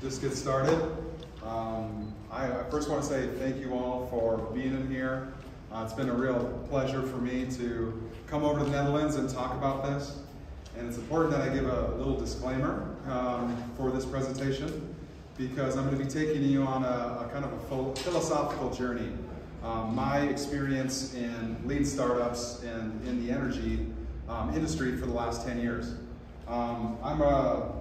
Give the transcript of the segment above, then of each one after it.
Just get started. Um, I, I first want to say thank you all for being in here. Uh, it's been a real pleasure for me to come over to the Netherlands and talk about this. And it's important that I give a little disclaimer um, for this presentation because I'm going to be taking you on a, a kind of a philosophical journey. Um, my experience in lean startups and in the energy um, industry for the last 10 years. Um, I'm a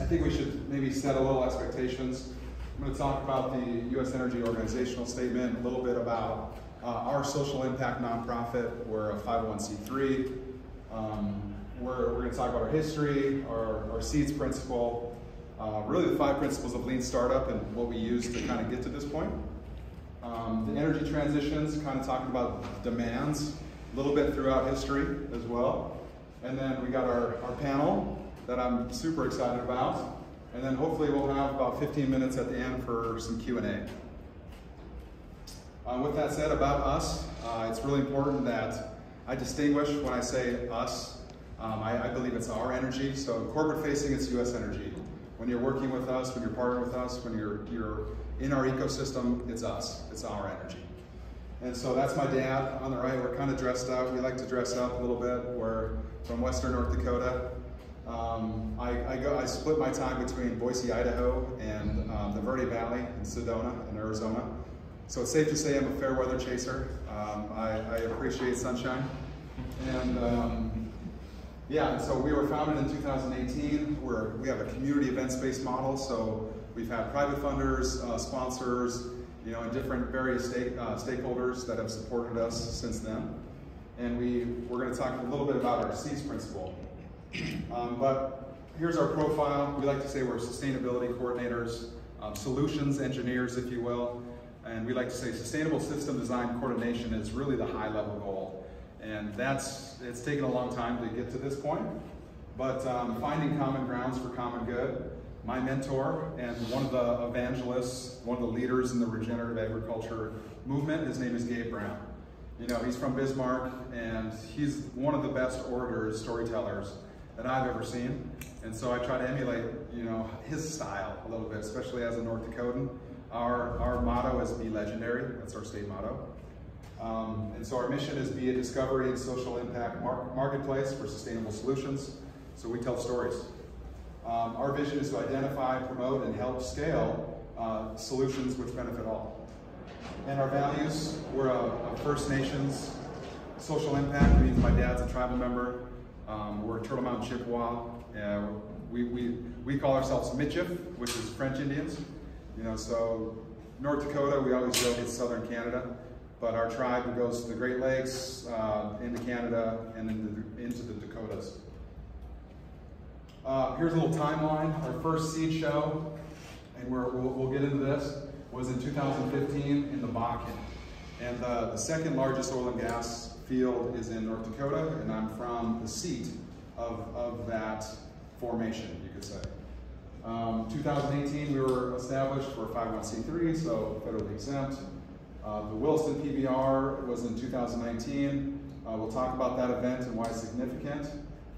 I think we should maybe set a little expectations. I'm going to talk about the U.S. Energy organizational statement, a little bit about uh, our social impact nonprofit. We're a 501c3. Um, we're, we're going to talk about our history, our, our SEEDS principle, uh, really the five principles of lean startup and what we use to kind of get to this point. Um, the energy transitions, kind of talking about demands a little bit throughout history as well. And then we got our, our panel, that I'm super excited about. And then hopefully we'll have about 15 minutes at the end for some Q&A. Uh, with that said, about us, uh, it's really important that I distinguish when I say us. Um, I, I, believe it's our energy. So corporate facing, it's U.S. energy. When you're working with us, when you're partnering with us, when you're, you're in our ecosystem, it's us. It's our energy. And so that's my dad on the right. We're kind of dressed up. We like to dress up a little bit. We're from Western North Dakota. Um, I, I, go, I split my time between Boise, Idaho, and um, the Verde Valley in Sedona in Arizona. So it's safe to say I'm a fair weather chaser. Um, I, I, appreciate sunshine. And um, yeah, so we were founded in 2018. We're, we have a community events-based model, so we've had private funders, uh, sponsors, you know, and different various stake, uh, stakeholders that have supported us since then. And we, we're gonna talk a little bit about our SEEDS principle. Um, but here's our profile. We like to say we're sustainability coordinators, um, solutions engineers, if you will. And we like to say sustainable system design coordination is really the high level goal. And that's, it's taken a long time to get to this point. But um, finding common grounds for common good, my mentor and one of the evangelists, one of the leaders in the regenerative agriculture movement, his name is Gabe Brown. You know, he's from Bismarck and he's one of the best orators, storytellers that I've ever seen. And so I try to emulate, you know, his style a little bit, especially as a North Dakotan. Our, our motto is be legendary. That's our state motto. Um, and so our mission is be a discovery and social impact mar marketplace for sustainable solutions. So we tell stories. Um, our vision is to identify, promote, and help scale uh, solutions which benefit all. And our values, we're a, a First Nations social impact means my dad's a tribal member. Um, we're Turtle Mountain Chippewa. Uh, we, we, we call ourselves Michif, which is French Indians. You know, so North Dakota, we always joke it's southern Canada, but our tribe goes to the Great Lakes, uh, into Canada, and into the, into the Dakotas. Uh, here's a little timeline. Our first seed show, and we will we'll get into this, was in 2015 in the Bakken. And uh, the second largest oil and gas field is in North Dakota, and I'm from the seat of, of that formation, you could say. Um, 2018, we were established for 501c3, so federally exempt. Uh, the Williston PBR was in 2019. Uh, we'll talk about that event and why it's significant.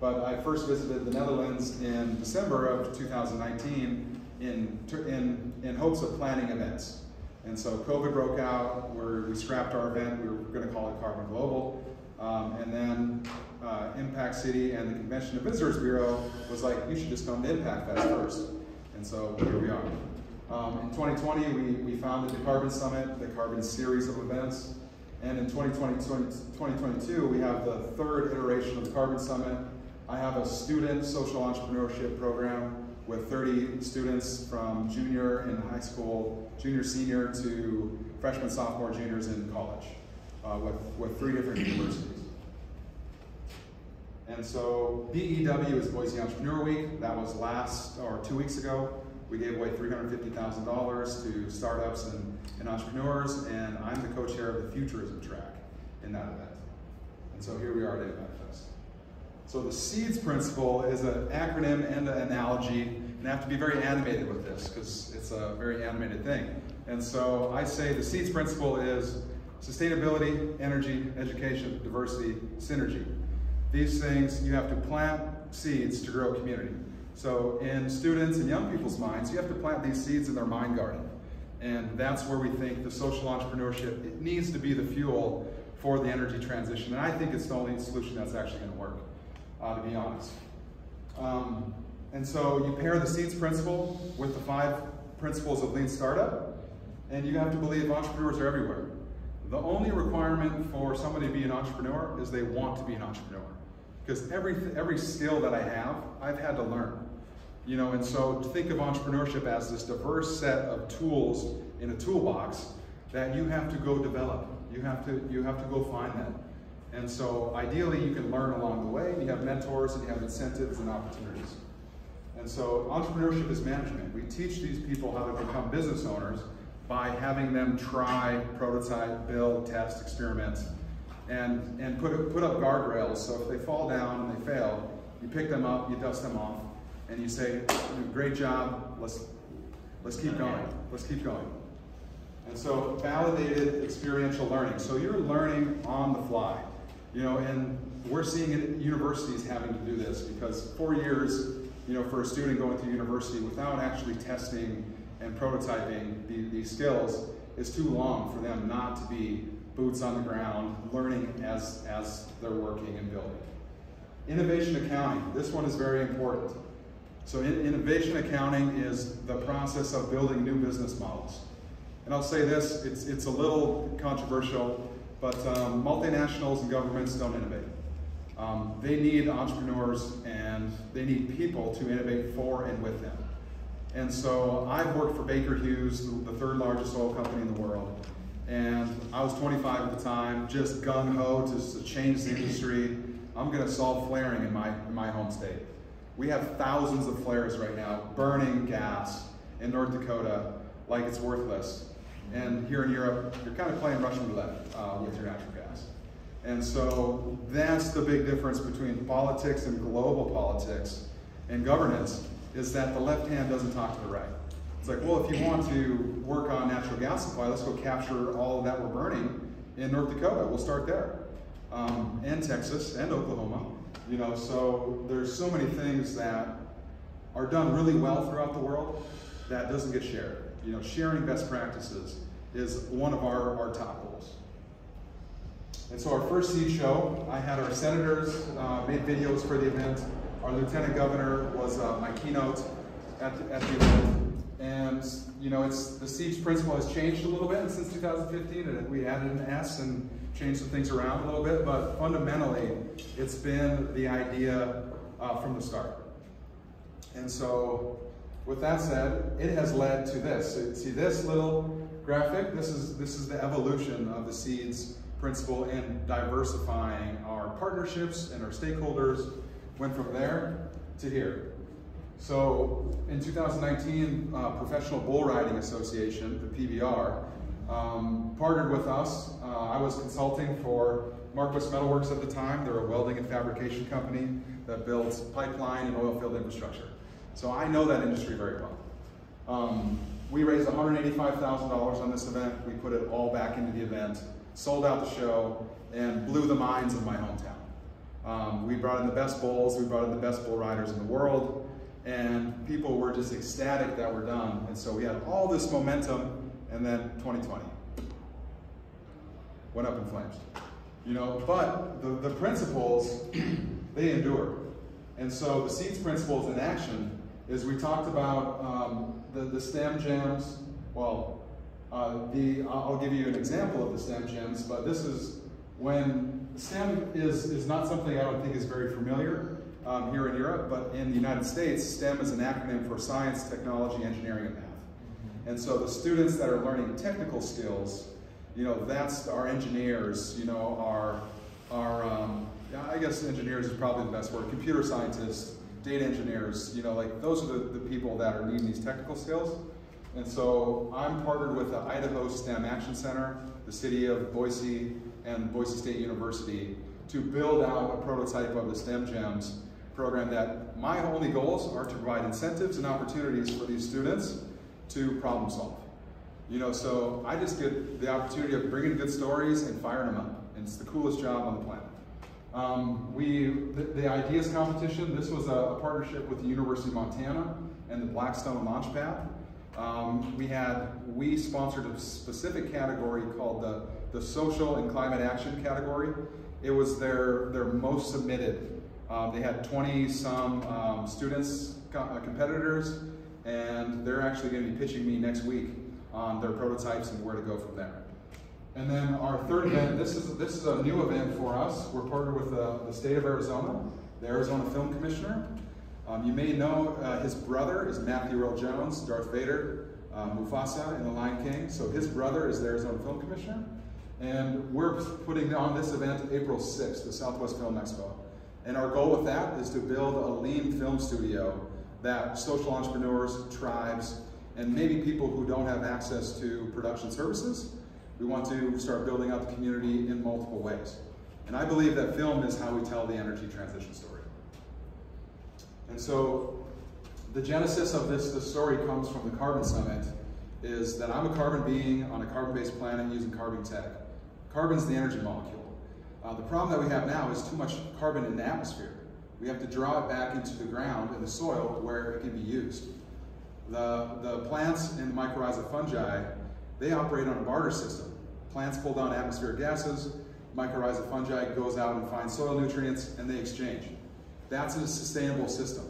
But I first visited the Netherlands in December of 2019 in, in, in hopes of planning events. And so COVID broke out, where we scrapped our event, we were gonna call it Carbon Global. Um, and then uh, Impact City and the Convention and Visitors Bureau was like, you should just come to Impact Fest first. And so here we are. Um, in 2020, we, we founded the Carbon Summit, the Carbon series of events. And in 2020, 2022, we have the third iteration of the Carbon Summit. I have a student social entrepreneurship program with 30 students from junior in high school, junior, senior to freshman, sophomore, juniors in college uh, with, with three different universities. And so BEW is Boise Entrepreneur Week. That was last, or two weeks ago. We gave away $350,000 to startups and, and entrepreneurs, and I'm the co-chair of the Futurism track in that event. And so here we are at Impact Fest. So the SEEDS principle is an acronym and an analogy, and have to be very animated with this because it's a very animated thing. And so I say the SEEDS principle is sustainability, energy, education, diversity, synergy. These things, you have to plant seeds to grow community. So in students and young people's minds, you have to plant these seeds in their mind garden. And that's where we think the social entrepreneurship, it needs to be the fuel for the energy transition. And I think it's the only solution that's actually gonna work, uh, to be honest. Um, and so you pair the seeds principle with the five principles of lean startup, and you have to believe entrepreneurs are everywhere. The only requirement for somebody to be an entrepreneur is they want to be an entrepreneur. Because every, every skill that I have, I've had to learn. You know, and so think of entrepreneurship as this diverse set of tools in a toolbox that you have to go develop. You have to, you have to go find that. And so ideally you can learn along the way, you have mentors and you have incentives and opportunities. And so entrepreneurship is management. We teach these people how to become business owners by having them try, prototype, build, test, experiment, and, and put, put up guardrails. So if they fall down and they fail, you pick them up, you dust them off, and you say, great job, let's, let's keep going, let's keep going. And so validated experiential learning. So you're learning on the fly. You know, and we're seeing it universities having to do this because four years, you know, for a student going through university without actually testing and prototyping the, these skills is too long for them not to be boots on the ground, learning as, as they're working and building. Innovation accounting, this one is very important. So in, innovation accounting is the process of building new business models. And I'll say this, it's, it's a little controversial, but um, multinationals and governments don't innovate. Um, they need entrepreneurs and they need people to innovate for and with them. And so I've worked for Baker Hughes, the third largest oil company in the world. And I was 25 at the time, just gung-ho to, to change the industry. I'm gonna solve flaring in my, in my home state. We have thousands of flares right now, burning gas in North Dakota like it's worthless. And here in Europe, you're kind of playing Russian roulette uh, with your natural gas. And so that's the big difference between politics and global politics and governance is that the left hand doesn't talk to the right. It's like, well, if you want to work on natural gas supply, let's go capture all of that we're burning in North Dakota. We'll start there. Um, and Texas and Oklahoma. You know, so there's so many things that are done really well throughout the world that doesn't get shared. You know, sharing best practices is one of our, our top goals. And so our first seed show, I had our senators uh, made videos for the event. Our lieutenant governor was uh, my keynote at the, at the event. And you know, it's the seeds principle has changed a little bit since 2015, and we added an S and changed some things around a little bit. But fundamentally, it's been the idea uh, from the start. And so, with that said, it has led to this. So see this little graphic? This is this is the evolution of the seeds principle in diversifying our partnerships and our stakeholders Went from there to here. So in 2019, uh, Professional Bull Riding Association, the PBR, um, partnered with us. Uh, I was consulting for Marquis Metalworks at the time. They're a welding and fabrication company that builds pipeline and oil field infrastructure. So I know that industry very well. Um, we raised $185,000 on this event. We put it all back into the event, sold out the show, and blew the minds of my hometown. Um, we brought in the best bulls, we brought in the best bull riders in the world, and people were just ecstatic that we're done. And so we had all this momentum, and then 2020 went up in flames. You know, but the, the principles, they endure. And so the seeds principles in action is we talked about um, the, the STEM gems. Well, uh, the, I'll give you an example of the STEM gems, but this is when STEM is, is not something I don't think is very familiar um, here in Europe, but in the United States, STEM is an acronym for science, technology, engineering, and math. And so the students that are learning technical skills, you know, that's our engineers, you know, our, our um, I guess engineers is probably the best word, computer scientists, data engineers, you know, like those are the, the people that are needing these technical skills. And so I'm partnered with the Idaho STEM Action Center, the city of Boise, and Boise State University to build out a prototype of the STEM GEMS program that my only goals are to provide incentives and opportunities for these students to problem solve. You know, so I just get the opportunity of bringing good stories and firing them up. And it's the coolest job on the planet. Um, we, the, the, ideas competition, this was a, a, partnership with the University of Montana and the Blackstone Launchpad. Um, we had, we sponsored a specific category called the, the social and climate action category. It was their, their most submitted. Um, they had 20 some um, students, co uh, competitors, and they're actually gonna be pitching me next week on their prototypes and where to go from there. And then our third event, this is, this is a new event for us. We're partnered with uh, the state of Arizona, the Arizona Film Commissioner. Um, you may know uh, his brother is Matthew Earl Jones, Darth Vader, uh, Mufasa in The Lion King. So his brother is the Arizona Film Commissioner. And we're putting on this event April 6th, the Southwest Film Expo. And our goal with that is to build a lean film studio that social entrepreneurs, tribes, and maybe people who don't have access to production services we want to start building out the community in multiple ways. And I believe that film is how we tell the energy transition story. And so the genesis of this, this story comes from the Carbon Summit, is that I'm a carbon being on a carbon-based planet using carbon tech. Carbon's the energy molecule. Uh, the problem that we have now is too much carbon in the atmosphere. We have to draw it back into the ground and the soil where it can be used. The, the plants and mycorrhizal fungi, they operate on a barter system. Plants pull down atmospheric gases, mycorrhizal fungi goes out and finds soil nutrients, and they exchange. That's a sustainable system.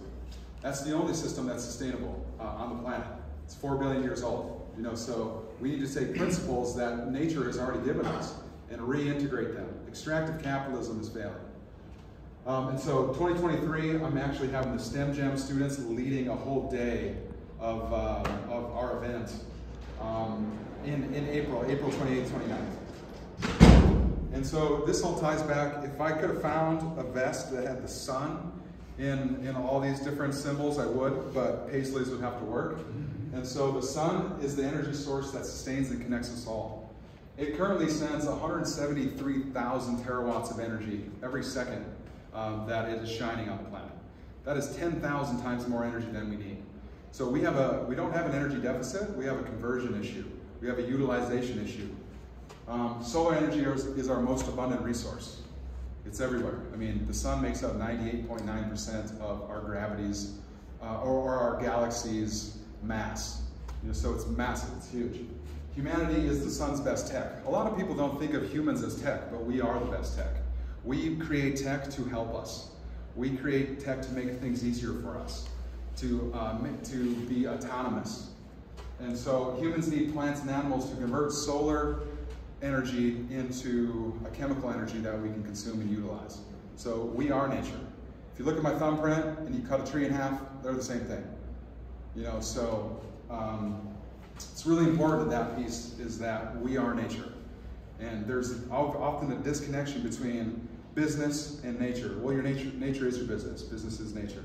That's the only system that's sustainable uh, on the planet. It's four billion years old. You know, so we need to take principles that nature has already given us and reintegrate them. Extractive capitalism is failing. Um, and so 2023, I'm actually having the STEM Gem students leading a whole day of, uh, of our event. Um, in, in April, April 28th, 29th. And so this all ties back, if I could have found a vest that had the sun in, in all these different symbols, I would, but Paisleys would have to work. Mm-hmm. And so the sun is the energy source that sustains and connects us all. It currently sends 173,000 terawatts of energy every second um, that it is shining on the planet. That is 10,000 times more energy than we need. So we have a we don't have an energy deficit, we have a conversion issue. We have a utilization issue. Um, solar energy is, our most abundant resource. It's everywhere. I mean, the sun makes up 98.9% of our gravity's uh, or, or, our galaxy's mass. You know, so it's massive, it's huge. Humanity is the sun's best tech. A lot of people don't think of humans as tech, but we are the best tech. We create tech to help us. We create tech to make things easier for us, to, uh, to be autonomous, and so humans need plants and animals to convert solar energy into a chemical energy that we can consume and utilize. So we are nature. If you look at my thumbprint and you cut a tree in half, they're the same thing. You know, so um, it's really important that that piece is that we are nature. And there's often a disconnection between business and nature. Well, your nature, nature is your business. Business is nature.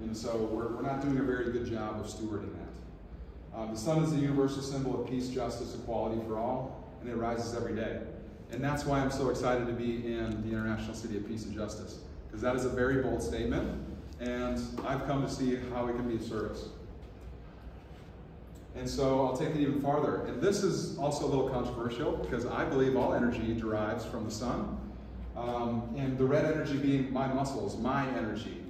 And so we're, we're not doing a very good job of stewarding that. Um, the sun is the universal symbol of peace, justice, equality for all, and it rises every day. And that's why I'm so excited to be in the International City of Peace and Justice, because that is a very bold statement, and I've come to see how it can be of service. And so I'll take it even farther. And this is also a little controversial because I believe all energy derives from the sun. Um, and the red energy being my muscles, my energy.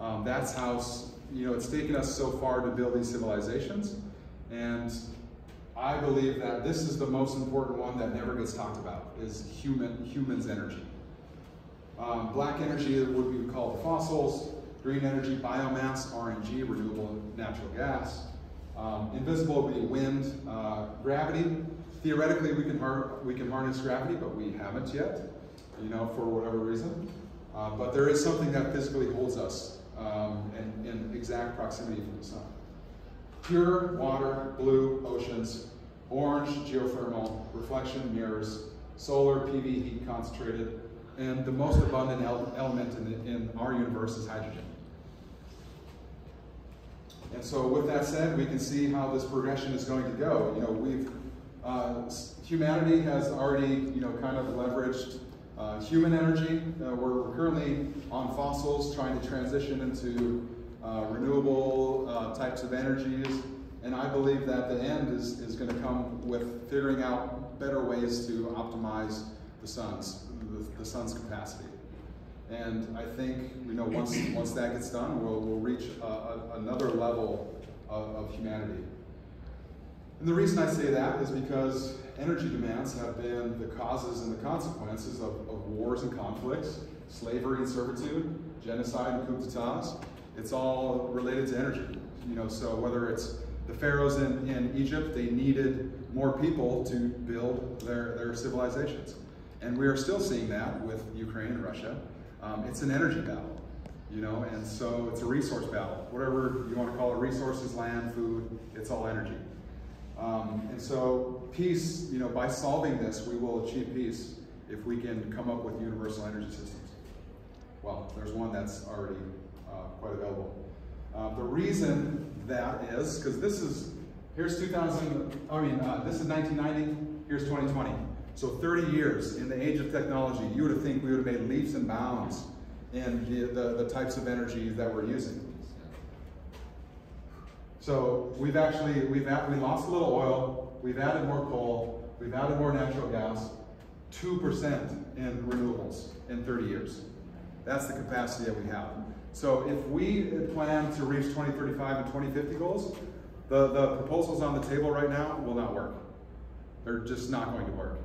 Um, that's how, you know, it's taken us so far to build these civilizations. And I believe that this is the most important one that never gets talked about, is human humans' energy. Um, black energy would be called fossils, green energy, biomass, RNG, renewable natural gas. Um, invisible would be wind, uh, gravity. Theoretically, we can, we can harness gravity, but we haven't yet, you know, for whatever reason. Uh, but there is something that physically holds us um, in, in exact proximity from the sun. Pure water, blue oceans, orange geothermal, reflection mirrors, solar PV heat concentrated, and the most abundant element in, the, in our universe is hydrogen. And so with that said, we can see how this progression is going to go. You know, we've, uh, humanity has already, you know, kind of leveraged uh, human energy. Uh, we're, we're currently on fossils trying to transition into uh, renewable uh, types of energies. And I believe that the end is, is going to come with figuring out better ways to optimize the sun's, the, the sun's capacity. And I think, you know, once, once that gets done, we'll, we'll reach a, a, another level of, of humanity. And the reason I say that is because energy demands have been the causes and the consequences of, of wars and conflicts, slavery and servitude, genocide and coup d'etats. It's all related to energy. You know, so whether it's the pharaohs in, in Egypt, they needed more people to build their, their civilizations. And we are still seeing that with Ukraine and Russia. Um, it's an energy battle, you know, and so it's a resource battle. Whatever you want to call it, resources, land, food, it's all energy. Um, and so peace, you know, by solving this, we will achieve peace if we can come up with universal energy systems. Well, there's one that's already quite available. Uh, the reason that is, because this is, here's 2000, I mean, uh, this is 1990, here's 2020. So 30 years in the age of technology, you would think we would have made leaps and bounds in the, the, the types of energy that we're using. So we've actually, we've at, we lost a little oil, we've added more coal, we've added more natural gas, 2% in renewables in 30 years. That's the capacity that we have. So if we plan to reach 2035 and 2050 goals, the, the proposals on the table right now will not work. They're just not going to work.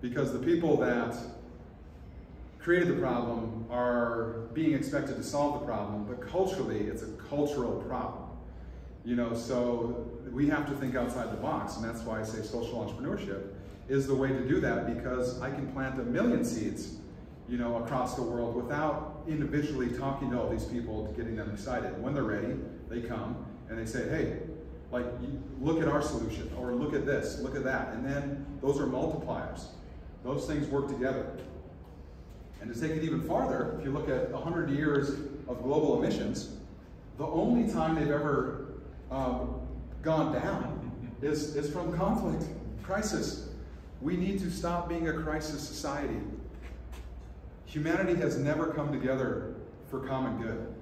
Because the people that created the problem are being expected to solve the problem, but culturally it's a cultural problem. You know, so we have to think outside the box, and that's why I say social entrepreneurship is the way to do that because I can plant a million seeds, you know, across the world without individually talking to all these people, getting them excited. When they're ready, they come and they say, hey, like, look at our solution, or look at this, look at that. And then those are multipliers. Those things work together. And to take it even farther, if you look at 100 years of global emissions, the only time they've ever um, gone down is, is from conflict, crisis. We need to stop being a crisis society. Humanity has never come together for common good.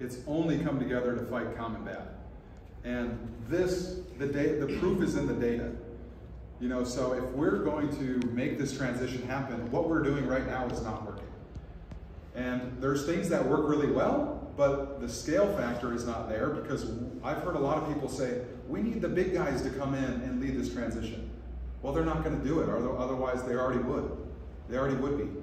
It's only come together to fight common bad. And this, the, da- the proof is in the data. You know, so if we're going to make this transition happen, what we're doing right now is not working. And there's things that work really well, but the scale factor is not there because I've heard a lot of people say, we need the big guys to come in and lead this transition. Well, they're not going to do it, otherwise they already would. They already would be.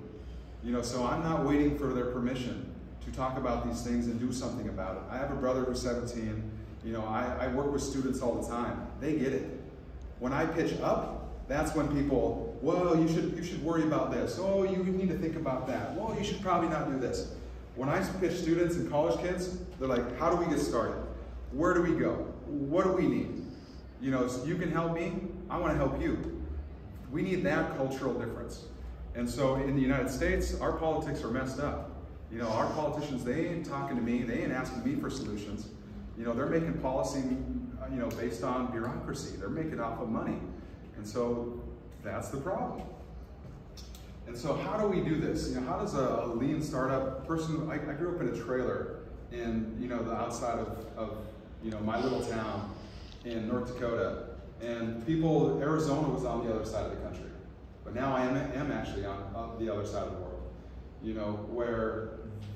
You know, so I'm not waiting for their permission to talk about these things and do something about it. I have a brother who's 17. You know, I, I work with students all the time. They get it. When I pitch up, that's when people, whoa, you should, you should worry about this. Oh, you need to think about that. Whoa, you should probably not do this. When I pitch students and college kids, they're like, how do we get started? Where do we go? What do we need? You know, so you can help me, I want to help you. We need that cultural difference. And so in the United States, our politics are messed up. You know, our politicians, they ain't talking to me, they ain't asking me for solutions. You know, they're making policy, uh, you know, based on bureaucracy. They're making off of money. And so that's the problem. And so how do we do this? You know, how does a, a lean startup person, I, I, grew up in a trailer in, you know, the outside of, of, you know, my little town in North Dakota. And people, Arizona was on the other side of the country. But now I am, am actually on, the other side of the world. You know, where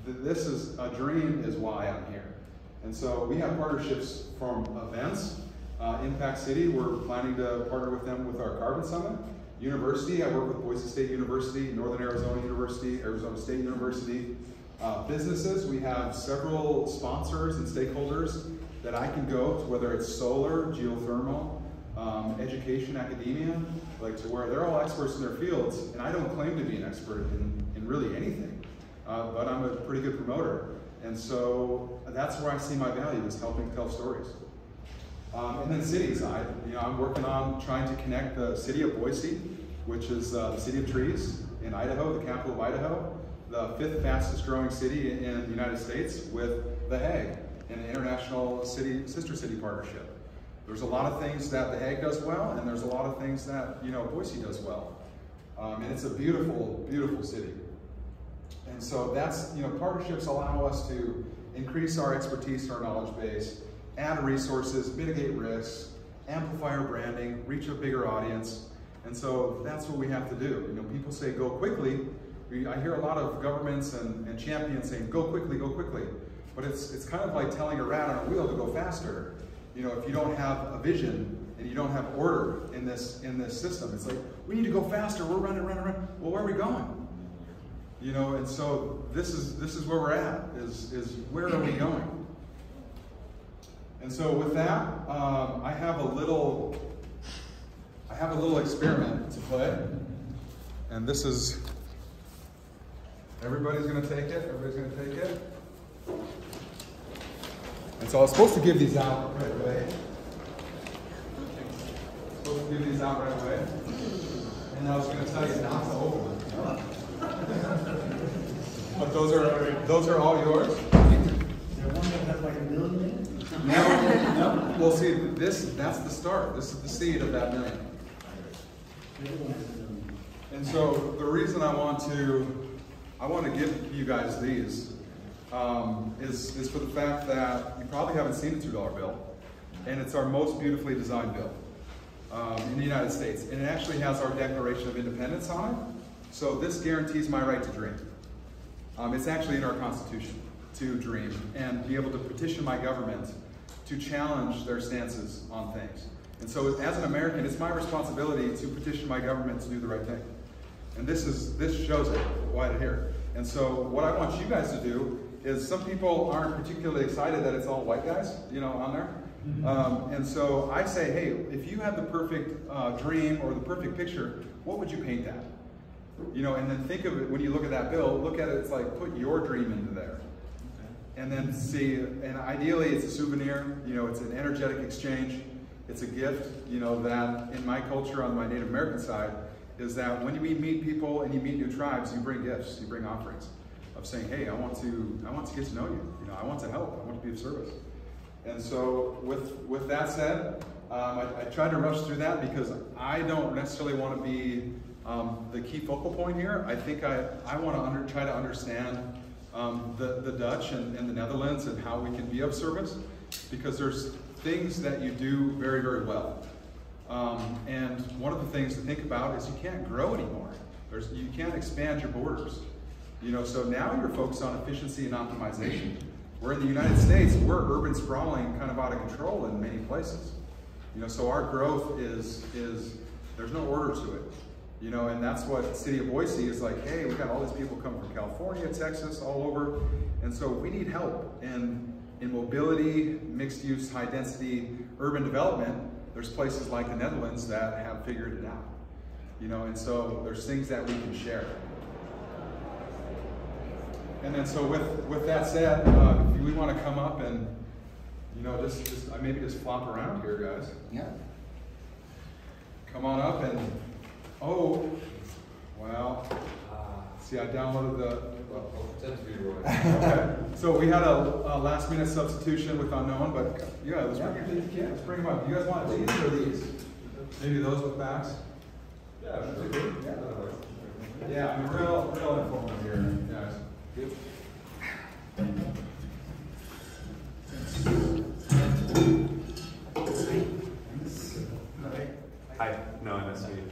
th this is, a dream is why I'm here. And so we have partnerships from events, uh, Impact City, we're planning to partner with them with our Carbon Summit. University, I work with Boise State University, Northern Arizona University, Arizona State University. Uh, businesses, we have several sponsors and stakeholders that I can go to, whether it's solar, geothermal, um, education, academia, like to where they're all experts in their fields, and I don't claim to be an expert in, in really anything, uh, but I'm a pretty good promoter. And so that's where I see my value is helping tell stories. Um, and then city side, you know, I'm working on trying to connect the city of Boise, which is uh, the city of trees in Idaho, the capital of Idaho, the fifth fastest growing city in the United States with The Hague, an international city sister city partnership. There's a lot of things that The Hague does well, and there's a lot of things that, you know, Boise does well. Um, and it's a beautiful, beautiful city. And so that's, you know, partnerships allow us to increase our expertise, our knowledge base, add resources, mitigate risks, amplify our branding, reach a bigger audience. And so that's what we have to do. You know, people say go quickly. I hear a lot of governments and, and champions saying, go quickly, go quickly. But it's, it's kind of like telling a rat on a wheel to go faster. You know, if you don't have a vision and you don't have order in this, in this system, it's like, we need to go faster, we're running, running, running. Well, where are we going? You know, and so this is, this is where we're at, is, is where are we going? And so with that, um, I have a little, I have a little experiment to play. And this is, everybody's gonna take it, everybody's gonna take it. And so I was supposed to give these out right away. Supposed to give these out right away. And I was gonna tell you not to open them. but those are those are all yours. There one that has like a million No, no. Well, see, this that's the start. This is the seed of that million. The other one has a million. And so the reason I want to I want to give you guys these um, is is for the fact that probably haven't seen a two dollar bill, and it's our most beautifully designed bill um, in the United States, and it actually has our Declaration of Independence on it. So this guarantees my right to dream. Um, it's actually in our Constitution to dream and be able to petition my government to challenge their stances on things. And so as an American, it's my responsibility to petition my government to do the right thing. And this is this shows it right here. And so what I want you guys to do is some people aren't particularly excited that it's all white guys, you know, on there. Um, and so I say, hey, if you had the perfect uh, dream or the perfect picture, what would you paint that? You know, and then think of it when you look at that bill, look at it, it's like put your dream into there. And then see, and ideally it's a souvenir, you know, it's an energetic exchange, it's a gift, you know, that in my culture on my Native American side, is that when you meet people and you meet new tribes, you bring gifts, you bring offerings of saying, hey, I want to, I want to get to know you, you know, I want to help, I want to be of service. And so with, with that said, um, I, I tried to rush through that because I don't necessarily want to be um, the key focal point here. I think I, I want to under, try to understand um, the, the Dutch and, and the Netherlands and how we can be of service because there's things that you do very, very well. Um, and one of the things to think about is you can't grow anymore. There's, you can't expand your borders. You know, so now you're focused on efficiency and optimization. Where in the United States, we're urban sprawling kind of out of control in many places. You know, so our growth is, is there's no order to it. You know, and that's what City of Boise is like, hey, we've got all these people coming from California, Texas, all over. And so we need help in, in mobility, mixed use, high density, urban development. There's places like the Netherlands that have figured it out. You know, and so there's things that we can share. And then so with, with that said, uh, if we want to come up and, you know, just, just uh, maybe just flop around here, guys. Yeah. Come on up and, oh, well, see, I downloaded the, Well, I'll pretend to be Roy. okay. So we had a, a last minute substitution with unknown, but yeah, let's bring, it- yeah, let's bring them up. You guys want these or these? Maybe those with backs? Yeah, sure. Yeah. Yeah, I mean, real, real informative here, guys. Hi, no, to meet you.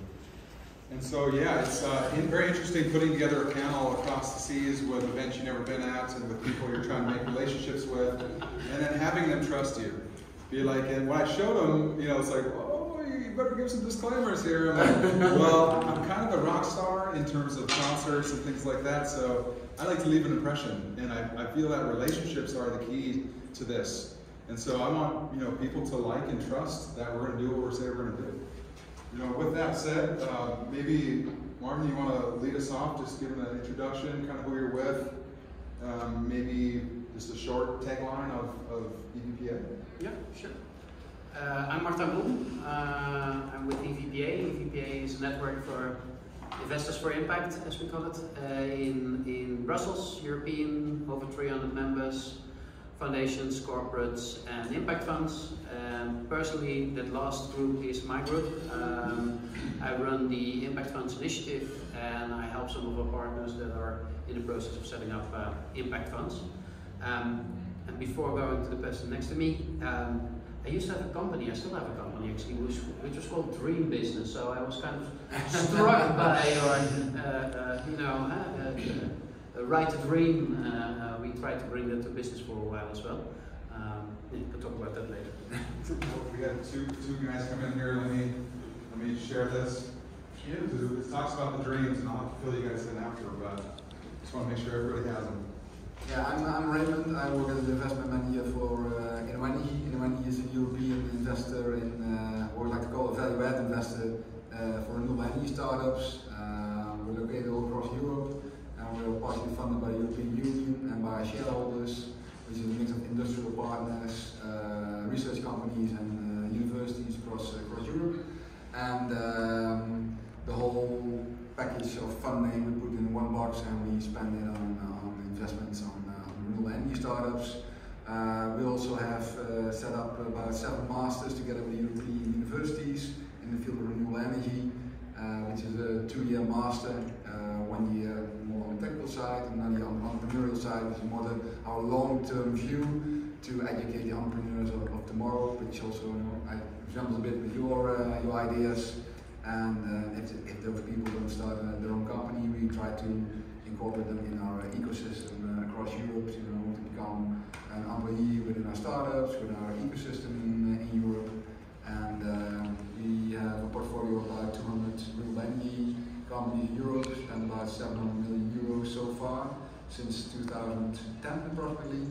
And so, yeah, it's uh, very interesting putting together a panel across the seas with events you've never been at and with people you're trying to make relationships with, and then having them trust you. Be like, and when I showed them, you know, it's like, oh, you better give some disclaimers here. I'm like, well, I'm kind of a rock star in terms of concerts and things like that, so I like to leave an impression, and I, I feel that relationships are the key to this. And so I want, you know, people to like and trust that we're going to do what we're saying we're going to do. You know, with that said, uh, maybe Marvin, you want to lead us off, just give an introduction, kind of who you're with, um, maybe just a short tagline of, of EVPA. Yeah, sure. Uh, I'm Martijn Blom. Uh, I'm with EVPA. EVPA is a network for investors for impact, as we call it, uh, in, in Brussels, European, over 300 members, foundations, corporates, and impact funds. Um, personally, that last group is my group. Um, I run the Impact Funds Initiative, and I help some of our partners that are in the process of setting up uh, impact funds. Um, and before going to the person next to me, um, I used to have a company, I still have a company actually, which, which was called Dream Business. So I was kind of struck by your, uh, uh, you know, uh, uh, right to dream. Uh, uh, we tried to bring that to business for a while as well. Um, yeah, we'll talk about that later. we got two, two guys come in here. Let me, let me share this. It talks about the dreams, and I'll fill you guys in after, but just want to make sure everybody has them. Yeah, I'm, I'm Raymond. I work as an investment manager for uh, InnoEnergy. InnoEnergy is a European investor in uh, what we like to call a value-add investor uh, for renewable energy startups. Uh, we're located all across Europe, and we're partly funded by the European Union and by shareholders, which is a mix of industrial partners, uh, research companies, and uh, universities across across Europe. And um, the whole package of funding we put in one box, and we spend it on, on investments on, uh, on renewable energy startups. Uh, we also have uh, set up about seven masters together with European universities in the field of renewable energy, which is a two-year master, one year more on the technical side, and another on the entrepreneurial side, which is more the, our long-term view to educate the entrepreneurs of, of tomorrow, which also you know, I resembles a bit with your uh, your ideas. And uh, if, if those people don't start uh, their own company, we try to incorporate them in our ecosystem uh, across Europe, you know, to become an employee within our startups, within our ecosystem in, in Europe. And uh, we have a portfolio of about 200 renewable energy companies in Europe, and about 700 million euros so far since 2010 approximately,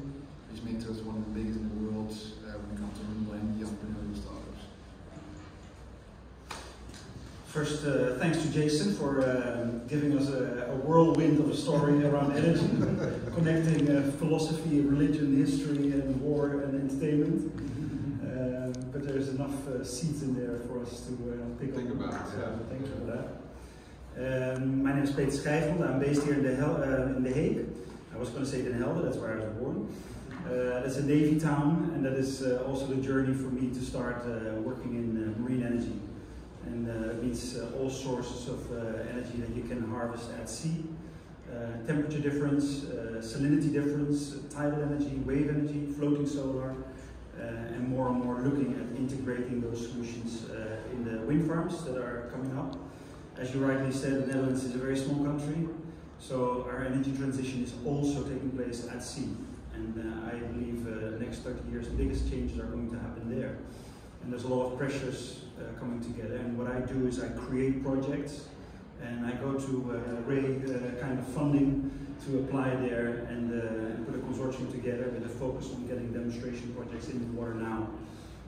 which makes us one of the biggest in the world uh, when it comes to renewable energy entrepreneurial startups. First, uh, thanks to Jason for uh, giving us a, a, whirlwind of a story around energy, connecting uh, philosophy, religion, history, and war and entertainment. Um, but there's enough uh, seeds in there for us to uh, pick Think up. about, So yeah. Thank you for that. Um, my name is Peter Scheijgrond. I'm based here in The, Hel- uh, in the Hague. I was going to say Den Helder, that's where I was born. Uh, that's a navy town, and that is uh, also the journey for me to start uh, working in uh, marine energy. And uh, means uh, all sources of uh, energy that you can harvest at sea. Uh, temperature difference, uh, salinity difference, tidal energy, wave energy, floating solar, and more and more looking at integrating those solutions in the wind farms that are coming up. As you rightly said, the Netherlands is a very small country, so our energy transition is also taking place at sea. And uh, I believe uh, the next 30 years, the biggest changes are going to happen there. And there's a lot of pressures coming together. And what I do is I create projects, and I go to uh, raise uh, kind of funding to apply there and, uh, put a consortium together with a focus on getting demonstration projects in the water now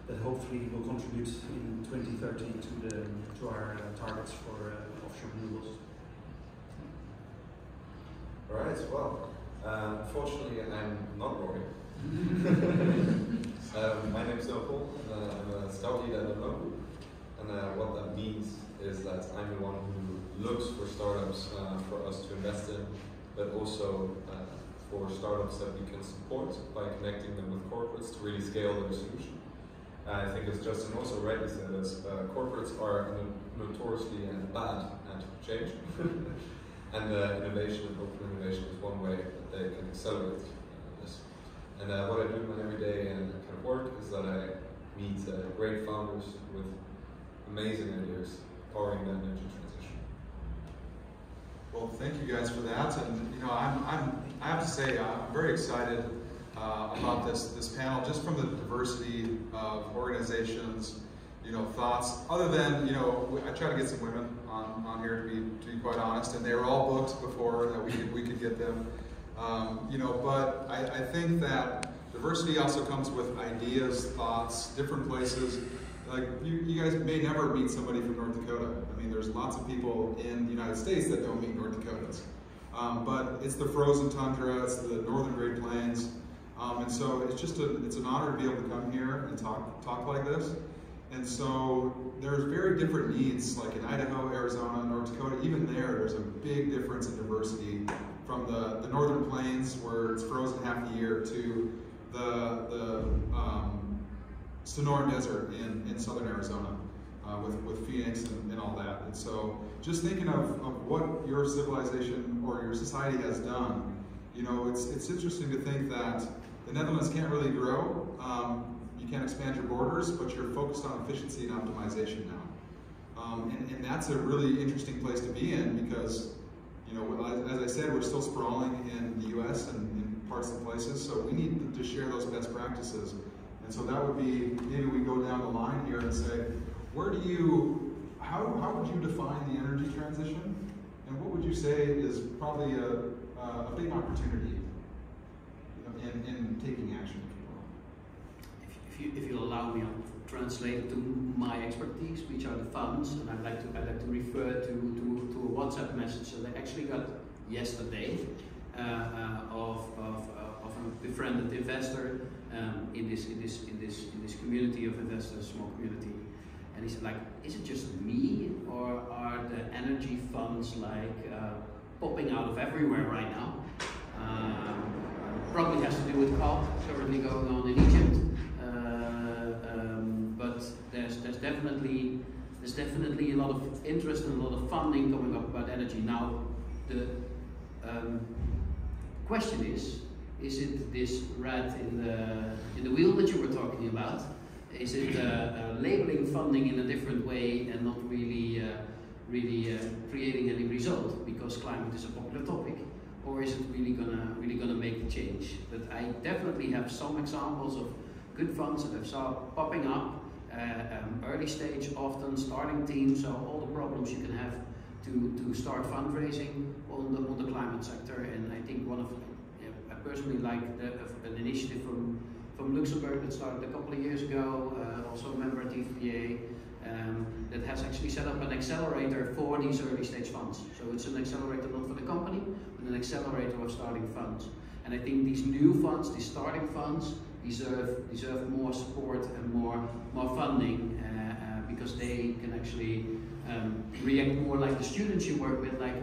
that hopefully will contribute in 2030 to the to our uh, targets for uh, offshore renewables. Alright, well, uh, unfortunately I'm not Roy. um, my name is Noah Paul, uh, I'm a scout leader at Logo. And uh, what that means is that I'm the one who looks for startups uh, for us to invest in, but also uh, for startups that we can support by connecting them with corporates to really scale their solution. I think as Justin also rightly said, is uh, corporates are notoriously uh, bad at change. and uh, innovation and open innovation is one way that they can accelerate this. And what I do in my everyday and kind of work is that I meet great founders with amazing ideas powering the energy transition. Well, thank you guys for that, and you know, I'm, I'm, I have to say, I'm very excited uh, about this this panel, just from the diversity of organizations, you know, thoughts. Other than, you know, I try to get some women on, on here to be to be quite honest, and they were all booked before that we could we could get them, um, you know. But I, I think that diversity also comes with ideas, thoughts, different places. Like you, you guys may never meet somebody from North Dakota. I mean, there's lots of people in the United States that don't meet North Dakotans. Um, but it's the frozen tundra, it's the northern Great Plains, um, and so it's just a, it's an honor to be able to come here and talk talk like this. And so there's very different needs, like in Idaho, Arizona, North Dakota. Even there, there's a big difference in diversity from the, the northern plains where it's frozen half the year to the the um, Sonoran Desert in, in southern Arizona uh, with, with Phoenix and, and all that. And so just thinking of, of what your civilization or your society has done, you know, it's, it's interesting to think that the Netherlands can't really grow. Um, you can't expand your borders, but you're focused on efficiency and optimization now. Um, and, and, that's a really interesting place to be in because, you know, as I said, we're still sprawling in the U.S. and in parts of places, so we need to share those best practices. So that would be maybe we go down the line here and say, where do you, how, how would you define the energy transition? And what would you say is probably a, a big opportunity you know, in, in taking action? If you, if you allow me, I'll translate to my expertise, which are the funds, and I'd like to I'd like to refer to, to, to a WhatsApp message that I actually got yesterday uh, uh, of, of, of a befriended investor um, in this in this in this in this community of investors, small community, and he said like, is it just me or are the energy funds like uh, popping out of everywhere right now? Um, probably has to do with COP currently going on in Egypt but there's there's definitely there's definitely a lot of interest and a lot of funding coming up about energy. Now, the um, question is, is it this rat in the in the wheel that you were talking about? Is it uh, uh, labeling funding in a different way and not really uh, really uh, creating any result because climate is a popular topic? Or is it really gonna really gonna make the change? But I definitely have some examples of good funds that I've saw popping up uh, um, early stage, often starting teams, so all the problems you can have to, to start fundraising on the, on the climate sector. And I think one of, I personally like the, an initiative from, from Luxembourg that started a couple of years ago, uh, also a member at EVPA, um, that has actually set up an accelerator for these early stage funds. So it's an accelerator not for the company, but an accelerator of starting funds. And I think these new funds, these starting funds, deserve deserve more support and more more funding uh, uh, because they can actually um, react more like the students you work with, like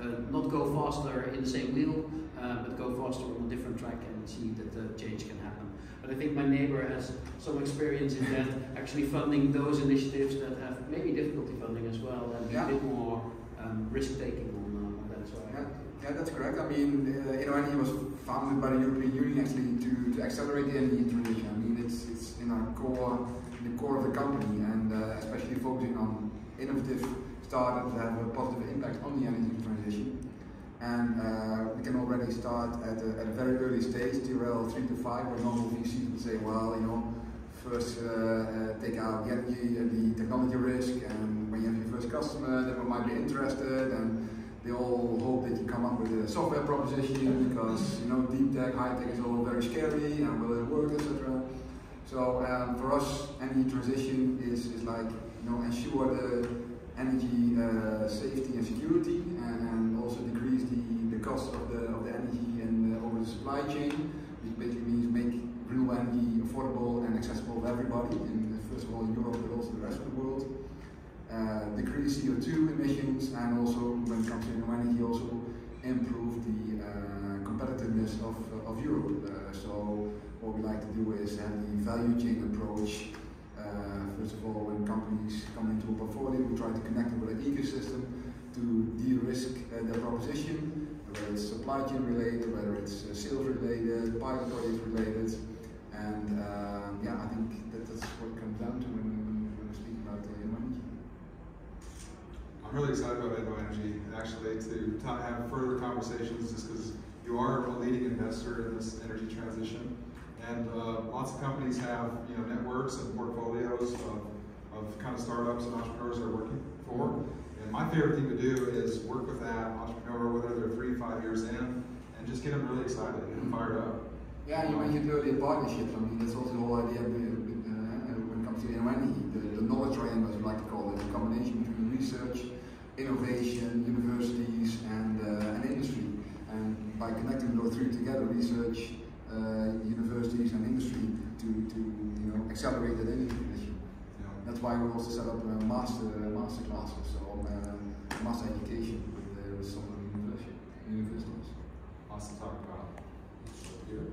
uh, not go faster in the same wheel, uh, but go faster on a different track and see that the change can happen. But I think my neighbor has some experience in that, actually funding those initiatives that have maybe difficulty funding as well and yeah. a bit more um, risk taking on, uh, on that. So yeah. yeah, that's correct. I mean, uh, you know, and he was founded by the European Union actually to, to accelerate the energy transition. I mean, it's, it's in our core, in the core of the company, and uh, especially focusing on innovative startups that have a positive impact on the energy transition. And uh, we can already start at a, at a very early stage, TRL 3 to 5, where normal VCs would say, well, you know, first uh, uh, take out the energy and the technology risk, and when you have your first customer, we might be interested, and they all hope that you come up with a software proposition because you know deep tech, high tech is all very scary and will it work, etc. So um, for us, energy transition is, is like you know ensure the energy uh, safety and security, and, and, also decrease the, the cost of the of the energy and uh, over the supply chain, which basically means make renewable energy affordable and accessible to everybody, in, first of all in Europe, but also the rest of the world uh, decrease CO2 emissions and also when it comes to renewable energy also improve the uh, competitiveness of, of Europe. Uh, so what we like to do is have the value chain approach. Uh, first of all, when companies come into a portfolio, we try to connect them with an ecosystem to de-risk uh, their proposition, whether it's supply chain related, whether it's sales related, pilot project related. And yeah, I think that that's what it comes down to when, when we speak about uh, energy. I'm really excited about InnoEnergy actually to have further conversations just because you are a leading investor in this energy transition. And uh, lots of companies have you know networks and portfolios of, of kind of startups and entrepreneurs they're working for. And my favorite thing to do is work with that entrepreneur, whether they're three, five years in, and just get them really excited, get them fired up. Yeah, you mentioned earlier partnerships. I mean, that's also the whole idea uh, when it comes to energy, the, the knowledge triangle, as we like to call it, the combination between research, innovation, universities, and, uh, and industry. And by connecting those three together, research, uh, universities, and industry, to, to you know accelerate that. Yeah. That's why we also set up a master master classes, so um, master education with, uh, with some university, universities. Awesome talk about. Here.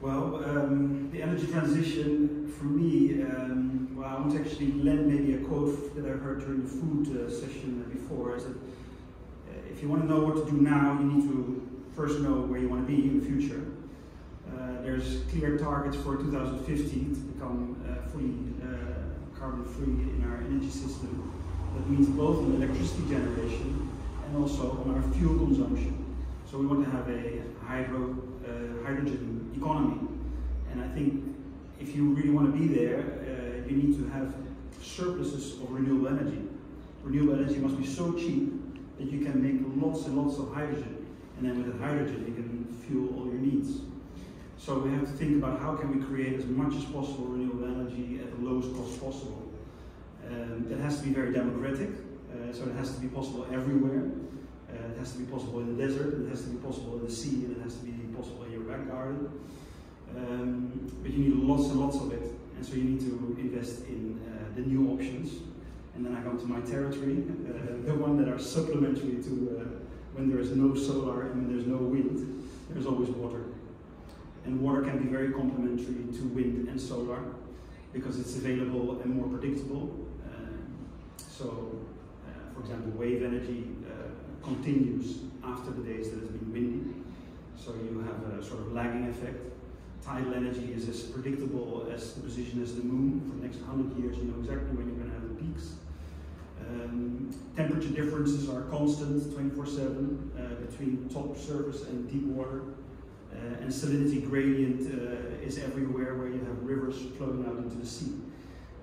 Well, um, the energy transition for me, um, well, I want to actually lend maybe a quote that I heard during the food uh, session before. Is that uh, if you want to know what to do now, you need to first know where you want to be in the future. Uh, there's clear targets for 2050 to become uh, fully uh, carbon free in our energy system. That means both on electricity generation and also on our fuel consumption. So we want to have a hydro, uh, hydrogen economy. And I think if you really want to be there, uh, you need to have surpluses of renewable energy. Renewable energy must be so cheap that you can make lots and lots of hydrogen. And then with the hydrogen, you can fuel all your needs. So we have to think about how can we create as much as possible renewable energy at the lowest cost possible. Um, it has to be very democratic, uh, so it has to be possible everywhere. Uh, it has to be possible in the desert, it has to be possible in the sea, and it has to be possible in your back garden. Um, but you need lots and lots of it, and so you need to invest in uh, the new options. And then I come to my territory, uh, the one that are supplementary to uh, when there is no solar and when there's no wind, there's always water. And water can be very complementary to wind and solar because it's available and more predictable. Uh, so, uh, for example, wave energy uh, continues after the days that it's been windy. So you have a sort of lagging effect. Tidal energy is as predictable as the position as the moon. For the next 100 years, you know exactly when you're going to have the peaks. Um, temperature differences are constant 24-7 uh, between top surface and deep water. Uh, and salinity gradient uh, is everywhere where you have rivers flowing out into the sea.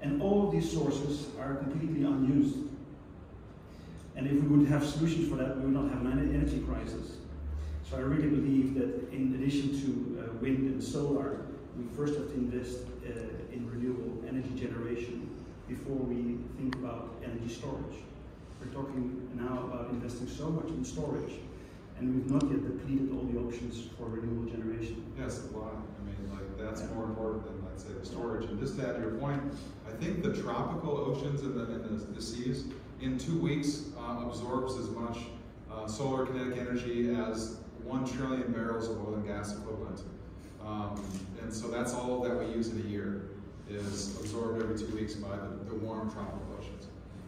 And all of these sources are completely unused. And if we would have solutions for that, we would not have an energy crisis. So I really believe that in addition to uh, wind and solar, we first have to invest uh, in renewable energy generation before we think about energy storage. We're talking now about investing so much in storage and we've not yet depleted all the options for renewable generation. Yes, a lot. I mean, like that's more important than let's say the storage. And just to add to your point, I think the tropical oceans and the, and the, the seas in two weeks uh, absorbs as much uh, solar kinetic energy as one trillion barrels of oil and gas equivalent. Um, and so that's all that we use in a year is absorbed every two weeks by the, the warm tropical oceans.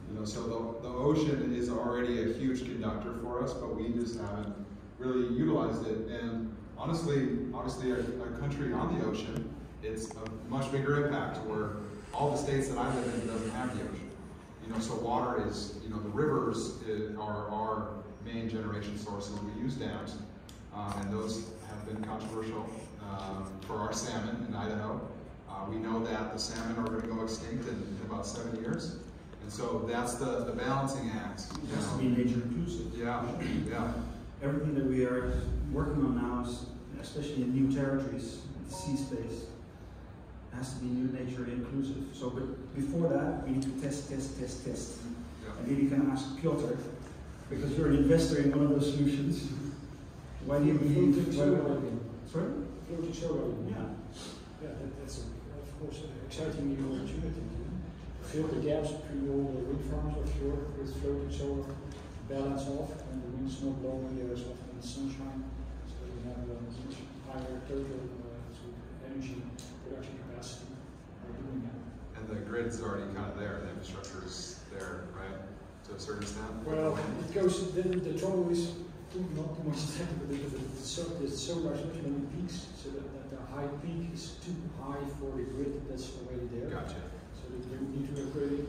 You know, so the, the ocean is already a huge conductor for us, but we just haven't really utilized it. And honestly, obviously, a, a country on the ocean, it's a much bigger impact where all the states that I live in doesn't have the ocean. You know, so water is, you know, the rivers are our main generation sources. We use dams, uh, and those have been controversial uh, for our salmon in Idaho. Uh, we know that the salmon are going to go extinct in, in about seven years. And so that's the, the balancing act. It has to be nature inclusive. Yeah, yeah. Everything that we are working on now, is, especially in new territories, the sea space, has to be new nature inclusive. So, but before that, we need to test, test, test, test. Yeah. And maybe you can ask Piotr, because you're an investor in one of those solutions. Why do you believe? Floating why- solar again. Sorry? Floating solar again. Yeah. Yeah, that, that's a, of course an exciting new opportunity. Fill the gaps between all the wind farms offshore with floating solar, balance off, and the wind's not blowing there as often sunshine. So we have a much higher total uh, energy production capacity by doing that. And the grid's already kind of there, the infrastructure is there, right? To a certain extent? Well, it goes, the, the trouble is, too, not too much technical, because the, the, so- the solar is much many peaks, so that, that the high peak is too high for the grid that's already there. Gotcha. So that you need to upgrade it,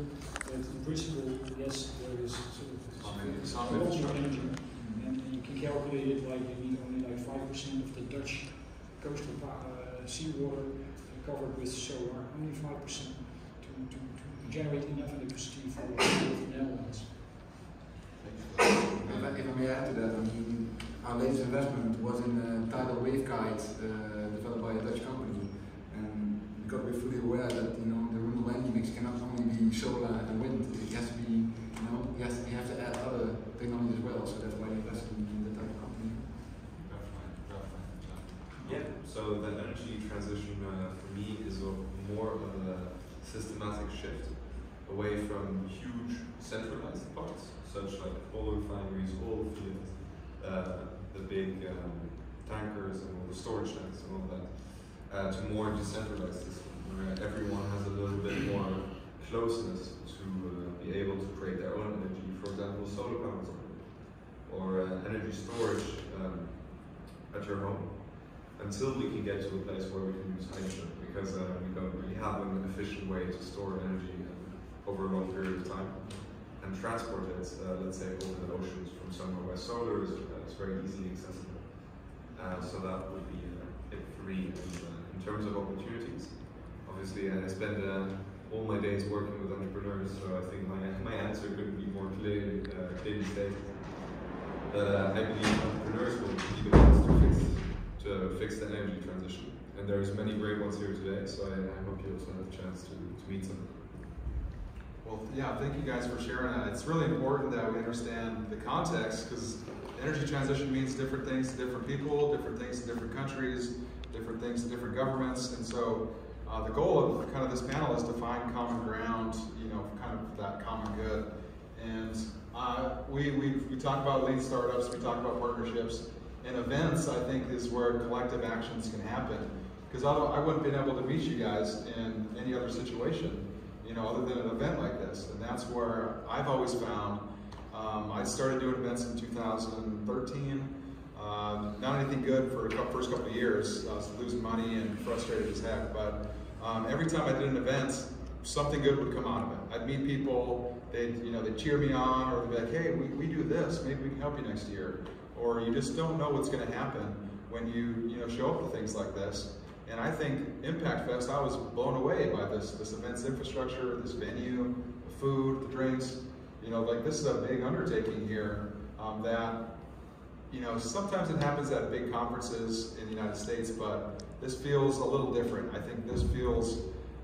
but in principle, yes, there is sort of. Some some And you can calculate it like you need only like five percent of the Dutch coastal uh, seawater covered with solar, only five percent to, to, to generate enough electricity for the Netherlands. If I, if I may add to that, I mean, our latest investment was in a tidal wave guide uh, developed by a Dutch company, and because we're fully aware that you know the renewable energy mix cannot only be solar and wind, it has to be you you have to, you have to add other technology as well. So that's why we invested in that type of company. Yeah, so the energy transition uh, for me is a, more of a systematic shift away from huge centralized parts, such like oil refineries, oil fields, uh, the big um, tankers and all the storage tanks and all that, uh, to more decentralized system where everyone has a little bit more closeness to uh, be able to create their own energy, for example, solar panels or uh, energy storage um, at your home. until we can get to a place where we can use hydrogen because uh, we don't really have an efficient way to store energy over a long period of time and transport it, uh, let's say, over the oceans from somewhere where solar is, uh, is very easily accessible. Uh, so that would be uh, it for me. In terms of opportunities, obviously, I spend all my days working with entrepreneurs, so I think my, my answer couldn't be more uh, clearly, clearly stated. But uh, I believe entrepreneurs will be the ones to fix, to fix the energy transition. And there's many great ones here today, so I, I hope you also have a chance to, to meet some. Well, yeah, thank you guys for sharing that. It's really important that we understand the context because energy transition means different things to different people, different things to different countries, different things to different governments. And so uh, the goal of kind of this panel is to find common ground, you know, kind of that common good. And uh, we, we, we talk about lean startups, we talk about partnerships, and events, I think, is where collective actions can happen. Because I wouldn't have been able to meet you guys in any other situation you know, other than an event like this. And that's where I've always found, um, I started doing events in 2013. Uh, not anything good for the first couple of years. I was losing money and frustrated as heck. But um, every time I did an event, something good would come out of it. I'd meet people, they'd, you know, they'd cheer me on, or they'd be like, hey, we, we do this, maybe we can help you next year. Or you just don't know what's gonna happen when you, you know, show up to things like this. And I think Impact Fest, I was blown away by this, this event's infrastructure, this venue, the food, the drinks. You know, like this is a big undertaking here um, that, you know, sometimes it happens at big conferences in the United States, but this feels a little different. I think this feels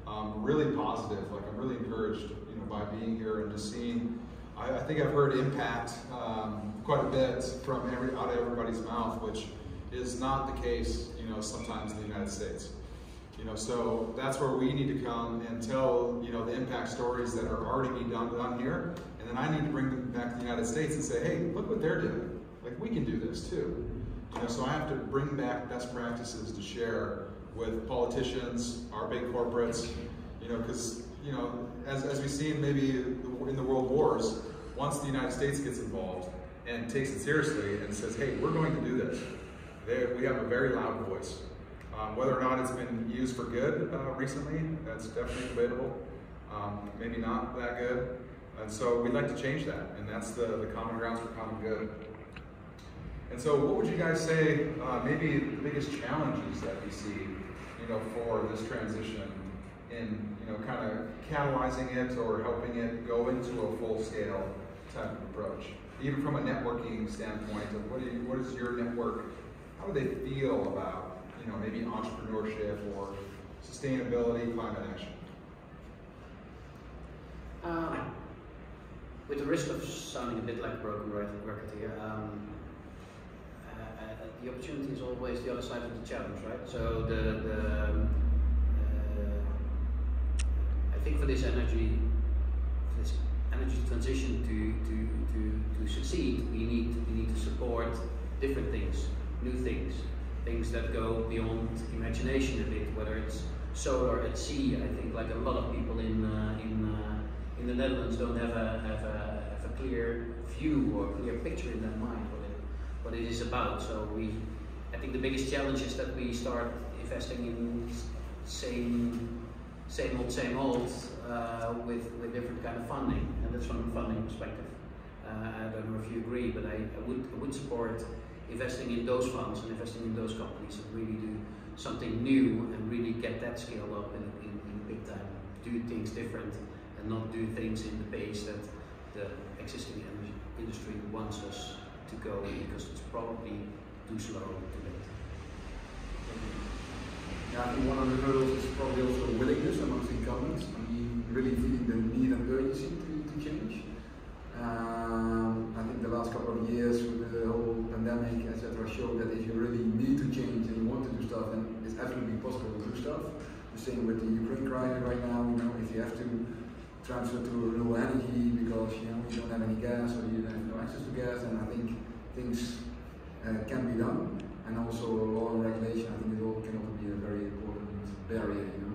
um, really positive. Like I'm really encouraged, you know, by being here and just seeing. I, I think I've heard impact um, quite a bit from every out of everybody's mouth, which is not the case, you know, sometimes in the United States. You know, so that's where we need to come and tell, you know, the impact stories that are already being done, done here. And then I need to bring them back to the United States and say, hey, look what they're doing. We can do this too. You know, so I have to bring back best practices to share with politicians, our big corporates, you know, because, you know, as, as we've seen maybe in the world wars, once the United States gets involved and takes it seriously and says, hey, we're going to do this, they, we have a very loud voice. Um, whether or not it's been used for good uh, recently, that's definitely debatable. Um, maybe not that good. And so we'd like to change that, and that's the, the common grounds for common good. And so what would you guys say uh, maybe the biggest challenges that we see, you know, for this transition in, you know, kind of catalyzing it or helping it go into a full-scale type of approach? Even from a networking standpoint of what, you, what is your network how do they feel about, you know, maybe entrepreneurship or sustainability, climate action? Um, with the risk of sounding a bit like a broken record here, um, the opportunity is always the other side of the challenge, right? So the, the um, uh, I think for this energy, for this energy transition to, to, to, to succeed, we need we need to support different things new things, things that go beyond imagination a bit, whether it's solar at sea. I think like a lot of people in uh, in uh, in the Netherlands don't have a have a have a clear view or clear picture in their mind what it is about. So we, I think the biggest challenge is that we start investing in same same old same old uh, with with different kind of funding, and that's from a funding perspective. Uh, I don't know if you agree, but I, I would I would support investing in those funds and investing in those companies and really do something new and really get that scale up in, in, in big time. Do things different and not do things in the pace that the existing industry wants us go because it's probably too slow to late. Yeah, I think one of the hurdles is probably also willingness amongst incumbents. I mean, really feeling the need and urgency to, to change. Um, I think the last couple of years with the whole pandemic, etc., showed that if you really need to change and you want to do stuff, then it's absolutely possible to do stuff. The same with the Ukraine crisis right now. You know, if you have to transfer to renewable energy because you know you don't have any gas or you don't have no access to gas, then I think things uh, can be done. And also law and regulation, I think it all can also be a very important barrier. You know,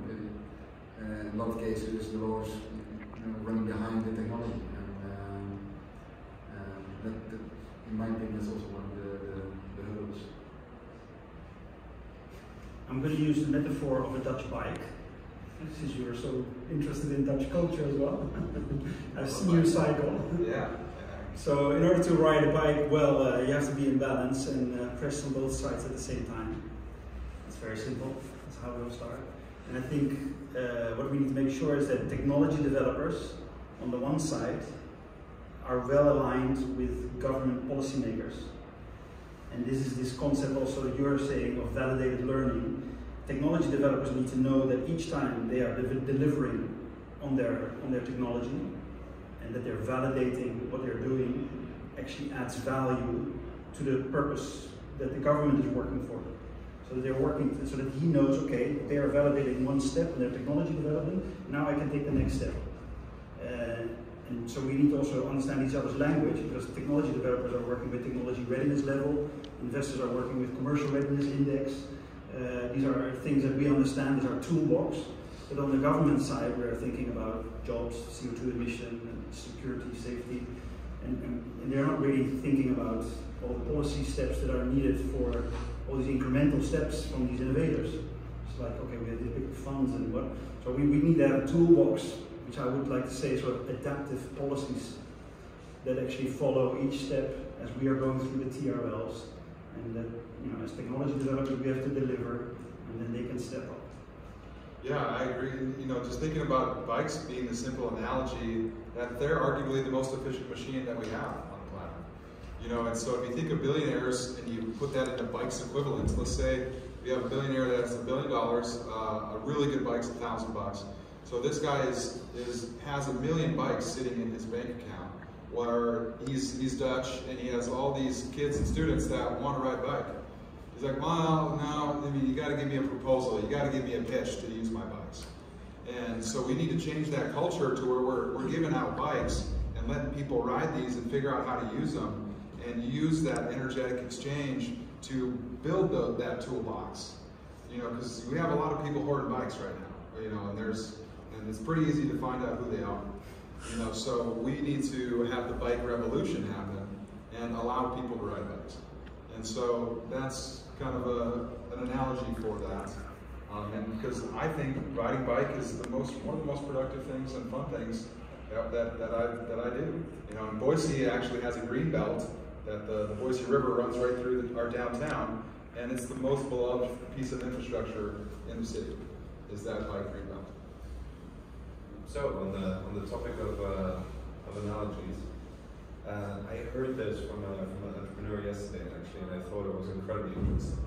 uh, in a lot of cases, the laws you know, running behind the technology that, that, in my opinion, is also one of the, the, the hurdles. I'm going to use the metaphor of a Dutch bike, since you are so interested in Dutch culture as well. I've seen you cycle. Yeah. So in order to ride a bike well, uh, you have to be in balance and uh, press on both sides at the same time. It's very simple. That's how we'll start. And I think uh, what we need to make sure is that technology developers, on the one side, are well aligned with government policymakers. And this is this concept also that you're saying of validated learning. Technology developers need to know that each time they are de delivering on their, on their technology and that they're validating what they're doing actually adds value to the purpose that the government is working for. So that they're working, so that he knows, okay, they are validating one step in their technology development, now I can take the next step. Uh, and so we need to also understand each other's language because technology developers are working with technology readiness level, investors are working with commercial readiness index. Uh, these are things that we understand as our toolbox. But on the government side, we're thinking about jobs, CO2 emission, security, safety, and, and, and they're not really thinking about all the policy steps that are needed for all these incremental steps from these innovators. It's like, okay, we have these big funds and what. So we, we need to have a toolbox which I would like to say sort of adaptive policies that actually follow each step as we are going through the TRLs and that, you know, as technology developers we have to deliver and then they can step up. Yeah, I agree. You know, just thinking about bikes being the simple analogy that they're arguably the most efficient machine that we have on the planet. You know, and so if you think of billionaires and you put that into bikes equivalents, let's say we have a billionaire that's a billion dollars, uh, a really good bike's a thousand bucks. So this guy is, is has a million bikes sitting in his bank account where he's, he's Dutch and he has all these kids and students that want to ride bike. He's like, well, no, I mean, you got to give me a proposal. You got to give me a pitch to use my bikes. And so we need to change that culture to where we're, we're giving out bikes and letting people ride these and figure out how to use them and use that energetic exchange to build the, that toolbox. You know, because we have a lot of people hoarding bikes right now. You know, and there's and it's pretty easy to find out who they are. You know, so we need to have the bike revolution happen and allow people to ride bikes. And so that's kind of a, an analogy for that. Um, and because I think riding bike is the most one of the most productive things and fun things that, that, that I that I do. You know, and Boise actually has a green belt that the, the Boise River runs right through the, our downtown, and it's the most beloved piece of infrastructure in the city. Is that bike green belt? So on the on the topic of uh, of analogies, uh, I heard this from a, from an entrepreneur yesterday actually, and I thought it was incredibly interesting.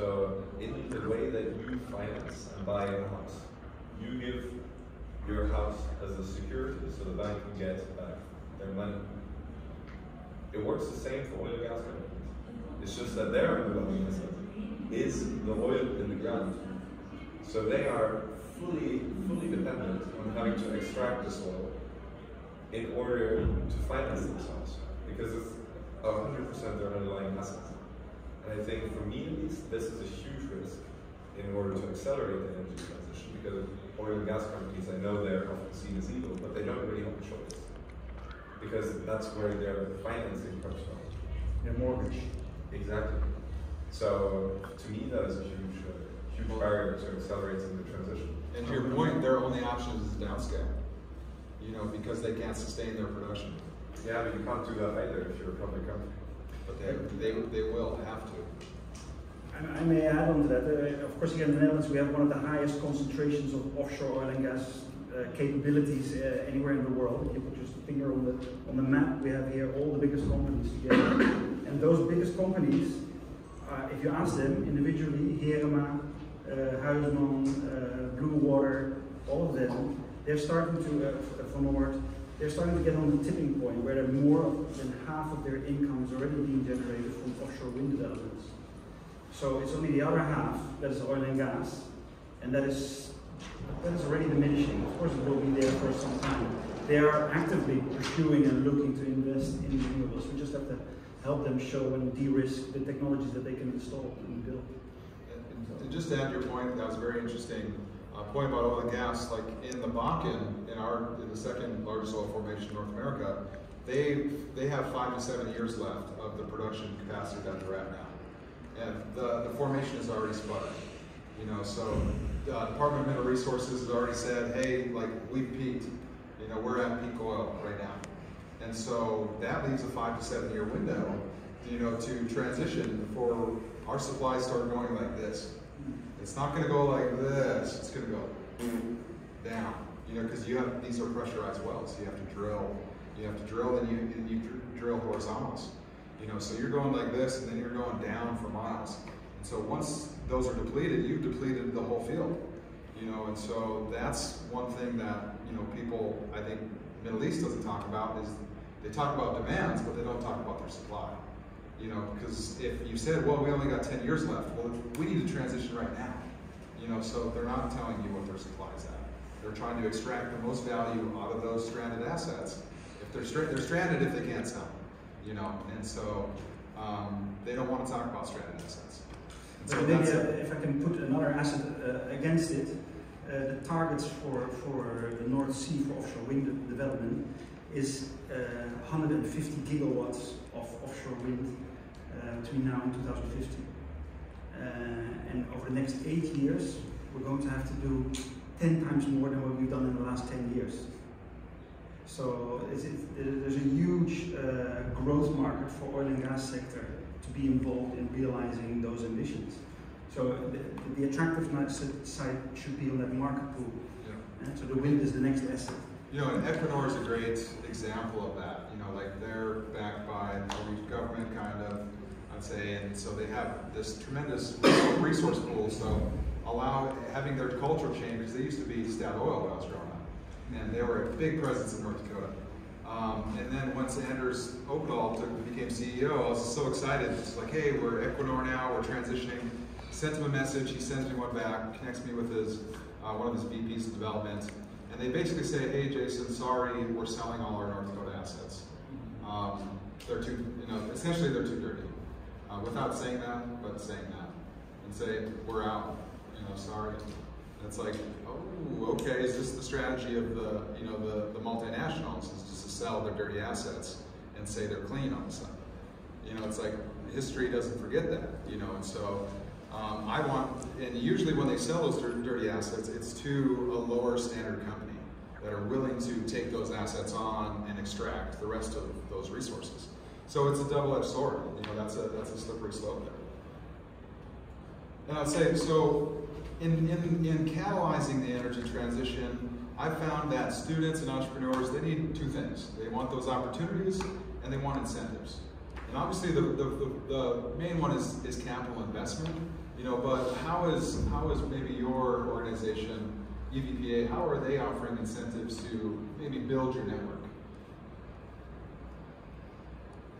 So in the way that you finance and buy a house, you give your house as a security so the bank can get back their money. It works the same for oil and gas companies. It's just that their underlying is the oil in the ground. So they are fully, fully dependent on having to extract this oil in order to finance themselves because it's 100% their underlying assets. And I think for me at least, this is a huge risk in order to accelerate the energy transition because oil and gas companies, I know they're often seen as evil, but they don't really have a choice because that's where their financing comes from. Their mortgage. Exactly. So to me, that is a huge, uh, huge barrier to accelerating the transition. And to your point, their only option is downscale. You know, because they can't sustain their production. Yeah, but you can't do that either if you're a public company. But they, they, they will have to. I may add on to that. Uh, of course, here in the Netherlands, we have one of the highest concentrations of offshore oil and gas uh, capabilities uh, anywhere in the world. If you put your finger on the on the map, we have here all the biggest companies together. and those biggest companies, uh, if you ask them individually, Heerema, uh, Huisman, uh, Blue Water, all of them, they're starting to, uh, Van Oord, they're starting to get on the tipping point where more than half of their income is already being generated from offshore wind developments. So it's only the other half that is oil and gas, and that is that is already diminishing. Of course, it will be there for some time. They are actively pursuing and looking to invest in renewables. We just have to help them show and de-risk the technologies that they can install and build. And, just to add your point, that was very interesting. Uh, point about oil and gas, like in the Bakken, in our in the second largest oil formation in North America, they they have five to seven years left of the production capacity that they're at now, and the, the formation is already sputtering. You know, so uh, Department of Mineral Resources has already said, hey, like we've peaked. You know, we're at peak oil right now, and so that leaves a five to seven year window. You know, to transition before our supplies start going like this. It's not going to go like this. It's going to go down. You know, because you have these are pressurized wells. You have to drill. You have to drill, then you and you dr- drill horizontals. You know, so you're going like this, and then you're going down for miles. And so once those are depleted, you've depleted the whole field. You know, and so that's one thing that you know people I think Middle East doesn't talk about is they talk about demands, but they don't talk about their supply. You know, because if you said, well, we only got 10 years left, well, we need to transition right now. You know, so they're not telling you what their supply is at. They're trying to extract the most value out of those stranded assets. If they're, stra- they're stranded if they can't sell them, you know, and so um, they don't want to talk about stranded assets. And so maybe uh, if I can put another asset uh, against it, uh, the targets for, for the North Sea for offshore wind development is uh, 150 gigawatts of offshore wind uh, between now and 2050. Uh, and over the next eight years, we're going to have to do 10 times more than what we've done in the last 10 years. So it's, it's, there's a huge uh, growth market for oil and gas sector to be involved in realizing those ambitions. So the, the attractiveness side should be on that market pool. Yeah. And so the wind is the next asset. You know, and Equinor is a great example of that. You know, like they're backed by the Norwegian government, kind of, I'd say, and so they have this tremendous resource pool. So allow having their culture change because they used to be Statoil when I was growing up, and they were a big presence in North Dakota. Um, and then once Anders Opedal took, became CEO, I was so excited. It's like, hey, we're Equinor now. We're transitioning. Sent him a message. He sends me one back. Connects me with his uh, one of his VPs of development. And they basically say, hey, Jason, sorry, we're selling all our North Dakota assets. Um, they're too, you know, essentially they're too dirty. Uh, without saying that, but saying that. And say, we're out, you know, sorry. And it's like, oh, okay, is this the strategy of the, you know, the, the multinationals, is just to sell their dirty assets and say they're clean on a sudden? You know, it's like, history doesn't forget that, you know, and so um, I want, and usually when they sell those dirty assets, it's to a lower standard company that are willing to take those assets on and extract the rest of those resources. So it's a double-edged sword. You know, that's a that's a slippery slope there. And I'd say so. In, in, in catalyzing the energy transition, I found that students and entrepreneurs they need two things. They want those opportunities and they want incentives. And obviously, the, the, the, the main one is, is capital investment. You know, but how is how is maybe your organization, EVPA, how are they offering incentives to maybe build your network? Hmm.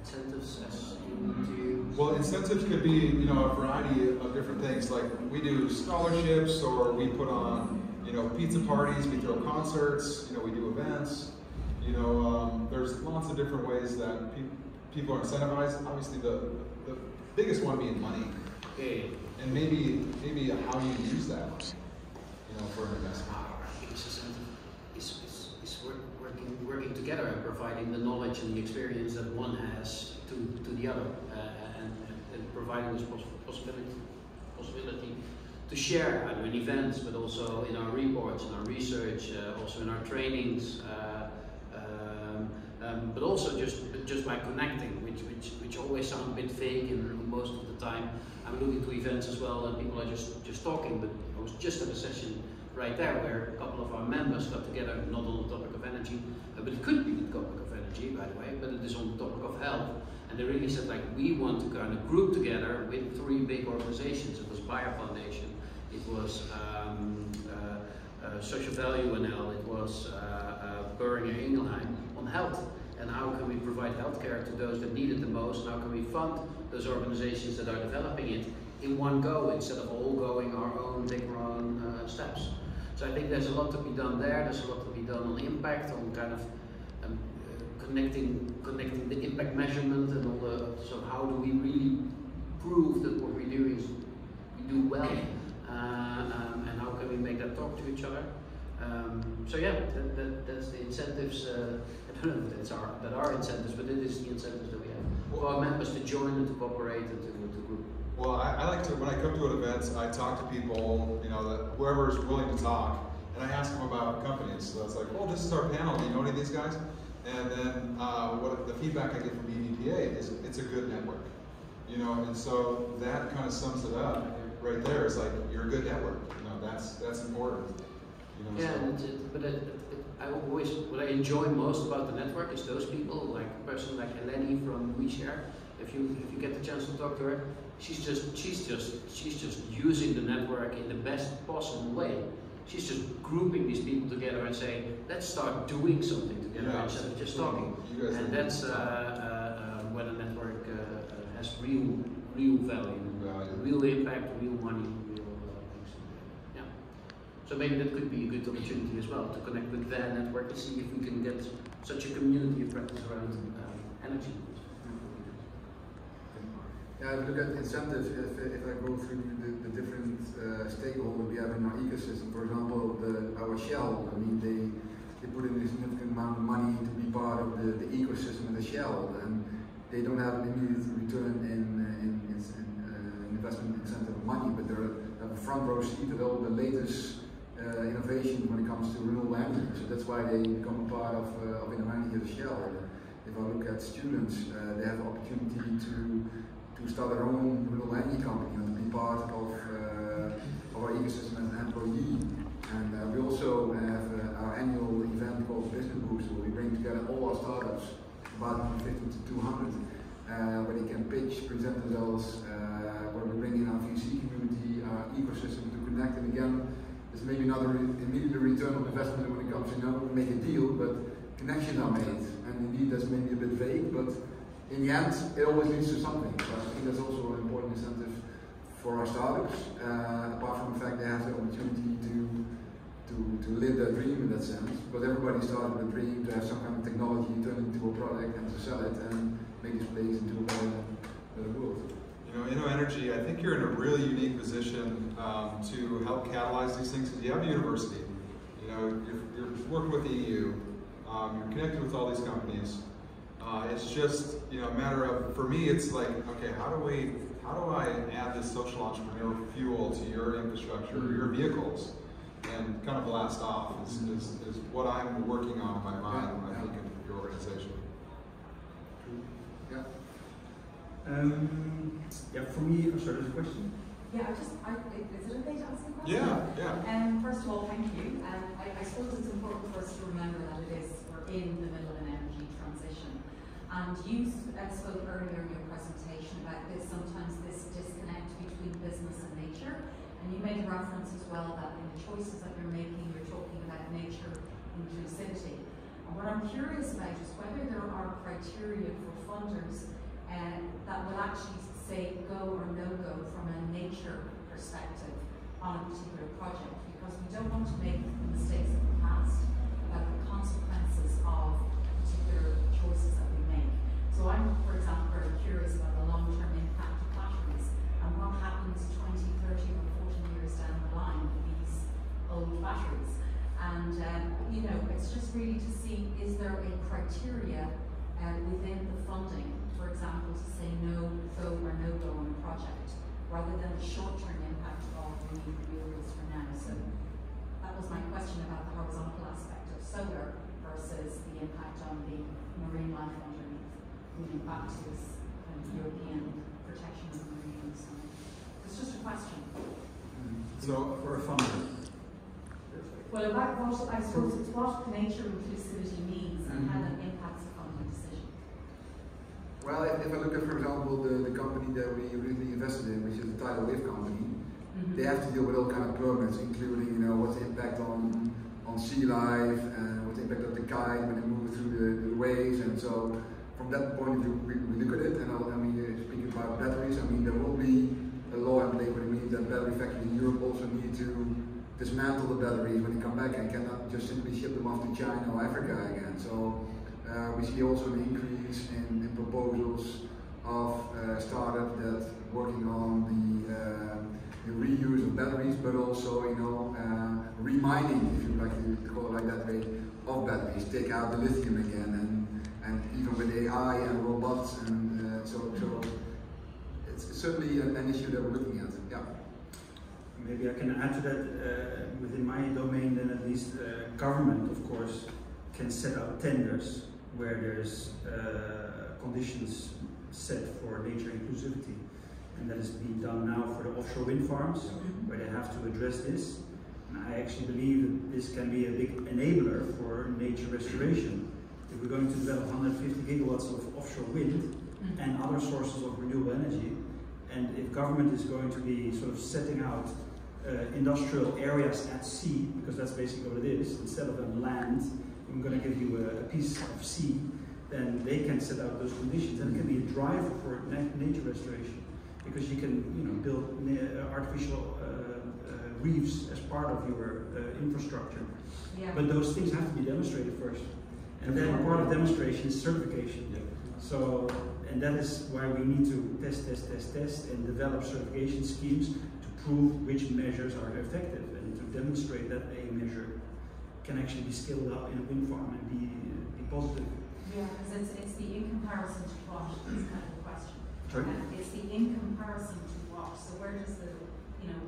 Incentives as into. Well, incentives could be, you know, a variety of different things. Like we do scholarships, or we put on, you know, pizza parties. We throw concerts. You know, we do events. You know, um, there's lots of different ways that pe- people are incentivized. Obviously, the the biggest one being money, Okay. and maybe maybe how you use that, you know, for an investment. Our biggest incentive is, is, is work, working, together and providing the knowledge and the experience that one has to, to the other uh, and, and, and providing this poss- possibility, possibility to share either in events but also in our reports, in our research, uh, also in our trainings, uh, um, um, but also just just by connecting, which, which, which always sounds a bit fake and most of the time I'm looking to events as well and people are just, just talking, but I was just at a session right there where a couple of our members got together, not on the topic of energy, uh, but it could be the topic of energy, by the way, but it is on the topic of health. And they really said, like, we want to kind of group together with three big organizations. It was Bayer Foundation, it was um, uh, uh, Social Value NL, it was uh, uh, Ingelheim on health. And how can we provide healthcare to those that need it the most? And how can we fund those organizations that are developing it in one go instead of all going our own, big own uh, steps? So I think there's a lot to be done there. There's a lot to be done on impact, on kind of um, uh, connecting connecting the impact measurement and all the. So how do we really prove that what we do is we do well, uh, um, and how can we make that talk to each other? Um, so yeah, that, that, that's the incentives. Uh, I don't know if that's our, that are incentives, but it is the incentives that we have for our members to join and to cooperate and to, to group. Well, I, I like to, when I come to an event, I talk to people, you know, that whoever is willing to talk, and I ask them about companies. So it's like, well, this is our panel. Do you know any of these guys? And then uh, what the feedback I get from EVPA is it's a good network. You know, and so that kind of sums it up right there. It's like you're a good network. You know, that's that's important. You know, Yeah, so- it, but it, it, I always what I enjoy most about the network is those people, like a person like Eleni from WeShare. If you if you get the chance to talk to her, she's just she's just she's just using the network in the best possible way. She's just grouping these people together and saying, let's start doing something together Yeah, instead of just talking. And that's uh, uh, when a network uh, uh, has real real value, Value. real impact, real money, real uh, things. Yeah. So maybe that could be a good opportunity as well to connect with their network and see if we can get such a community of practice around um, energy. Yeah, if you look at incentives, if, if I go through the, the different uh, stakeholders we have in our ecosystem, for example, the, our Shell, I mean, they, they put in a significant amount of money to be part of the, the ecosystem of the Shell, and they don't have an immediate return in, uh, in, in, in uh, investment incentive money, but they're have a front row seat at all the latest uh, innovations when it comes to renewable energy. So that's why they become a part of, uh, of InnoEnergy as Shell. If I look at students, uh, they have the opportunity to to start their own renewable energy company and be part of, uh, of our ecosystem as an employee. And uh, we also have uh, our annual event called Business Boost, where we bring together all our startups, about 50 to 200, uh, where they can pitch, present themselves, uh, where we bring in our VC community, our ecosystem to connect. And again, there's maybe not re immediate return on investment when it comes to you know, make a deal, but connections are made. And indeed, that's maybe a bit vague, but in the end, it always leads to something. So I think that's also an important incentive for our startups. Uh, apart from the fact they have the opportunity to to, to live their dream in that sense. But everybody started with a dream to have some kind of technology, turn it into a product, and to sell it and make this place into a better, better world. You know, InnoEnergy, I think you're in a really unique position um, to help catalyze these things because you have a university. You know, you're, you're working with the EU. Um, you're connected with all these companies. Uh, it's just, you know, a matter of, for me, it's like, okay, how do we, how do I add this social entrepreneur fuel to your infrastructure, or your vehicles, and kind of blast off is, is, is what I'm working on in my mind when I think of your organization. Yeah. Um, yeah, for me, oh, sorry, there's a question. Yeah, I just, I, is it okay to ask a question? Yeah, yeah. Um, first of all, thank you. Um, I, I suppose it's important for us to remember that it is, we're in the middle of an energy transition. And you uh, spoke earlier in your presentation about this, sometimes this disconnect between business and nature. And you made reference as well that in the choices that you're making, you're talking about nature inclusivity. And what I'm curious about is whether there are criteria for funders uh, that will actually say go or no go from a nature perspective on a particular project because we don't want to make the mistakes of the past about the consequences of particular choices. So I'm, for example, very curious about the long-term impact of batteries and what happens 20, 30 or 40 years down the line with these old batteries. And, um, you know, it's just really to see is there a criteria uh, within the funding, for example, to say no go or no go on a project, rather than the short-term impact of the renewables for now. So that was my question about the horizontal aspect of solar versus the impact on the marine life moving back to this kind of European protection of the marine. So it's just a question. So, For a funder. Well, about what I suppose it's what nature inclusivity means and how that impacts a funding decision. Well, if, if I look at, for example, the, the company that we recently invested in, which is the Tidal Wave company, Mhm. they have to deal with all kind of permits, including you know what's the impact on on sea life and what's the impact of the kite when they move through the, the waves, and so from that point of view, we, we look at it. And I, mean, uh, speaking about batteries, I mean there will be a law in place, but it means that battery factories in Europe also need to dismantle the batteries when they come back and cannot just simply ship them off to China or Africa again. So uh, we see also an increase in, in proposals of uh, startups that working on the, uh, the reuse of batteries, but also you know uh, remining, if you like to call it like that way, of batteries. Take out the lithium again, and and even with AI and robots, and uh, so so it's, certainly an, an issue that we're looking at. Yeah. Maybe I can add to that. Uh, within my domain, then at least, uh, government, of course, can set up tenders where there's uh, conditions set for nature inclusivity, and that is being done now for the offshore wind farms, Mhm. where they have to address this. And I actually believe that this can be a big enabler for nature restoration. If we're going to develop 150 gigawatts of offshore wind, Mhm. and other sources of renewable energy. And if government is going to be sort of setting out uh, industrial areas at sea, because that's basically what it is, instead of on land, I'm going to give you a, a piece of sea, then they can set out those conditions, and it can be a driver for na- nature restoration, because you can, you know, build artificial uh, uh, reefs as part of your uh, infrastructure. Yeah. But those things have to be demonstrated first, and then part of demonstration is certification. So, and that is why we need to test, test, test, test, and develop certification schemes to prove which measures are effective and to demonstrate that a measure can actually be scaled up in a wind farm and be, be positive. Yeah, because it's, it's the in comparison to what is kind of the question. Sorry? And it's the in comparison to what. So where does the, you know,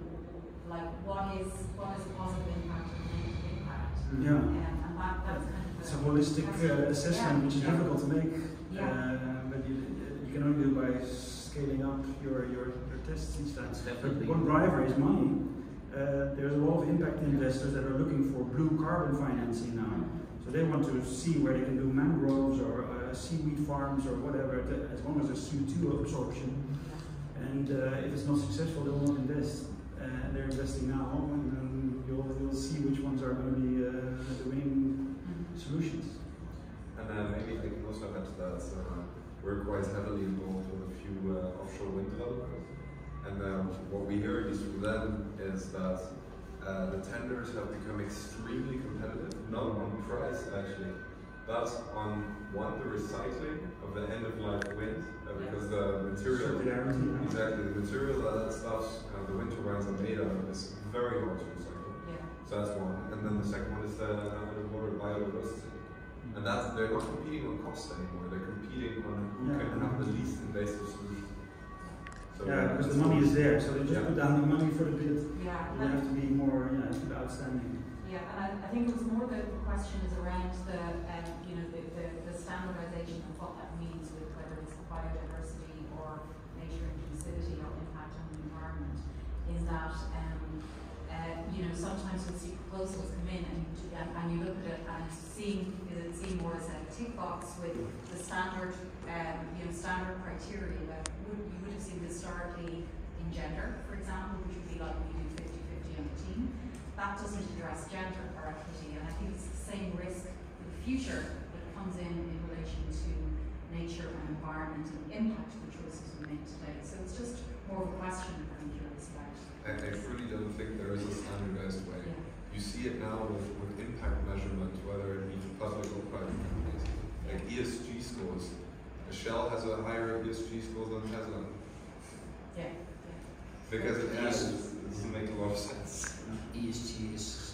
like what is what is a positive impact and a negative impact? Yeah. Um, and that, that's kind of It's a holistic uh, assessment, which is yeah. difficult to make, Yeah. uh, but you, you can only do by scaling up your, your, your tests each time. But definitely. one driver is money. Uh, there's a lot of impact investors that are looking for blue carbon financing now. So they want to see where they can do mangroves or uh, seaweed farms or whatever, to- as long as there's CO2 absorption. And uh, if it's not successful, they will not invest. Uh, and they're investing now, and then you'll, you'll see which ones are going to be solutions. And uh, maybe I can also add that, uh, we're quite heavily involved with a few uh, offshore wind developers. And um, what we hear, at least from them, is that uh, the tenders have become extremely competitive, not on price actually, but on one, the recycling of the end of life wind, uh, because the material Exactly, the material that that stuff, uh, the wind turbines are made out of is very hard to recycle. Yeah. So that's one. And then the second one is the underwater biodiversity. And that's, they're not competing on cost anymore, they're competing on who Yeah. can have the least invasive solution. So Yeah, because the money is there, so they just Yeah. put down the money for the bid. Yeah. You have to be more, yeah, to be outstanding. Yeah, and I, I think it was more the question is around the, um, you know, the, the, the standardization of what that means with whether it's biodiversity or nature inclusivity or impact on the environment. In that, um, you know, sometimes when see proposals come in and, you- and, you look at it and seen, is it seen more as a tick box with the standard, um, you know, standard criteria that would, you would have seen historically in gender, for example, which would be like we do 50-50 on the team that doesn't address gender or equity, and I think it's the same risk in the future that comes in in relation to nature and environment and impact of the choices we make today. So it's just more of a question curious about. I, I truly don't think there is a standardized way. Yeah. You see it now with, with impact measurement, whether it be to public or private companies. Like ESG scores. Shell has a higher ESG score than Tesla. Yeah. Because it has, it doesn't make a lot of sense. ESG is,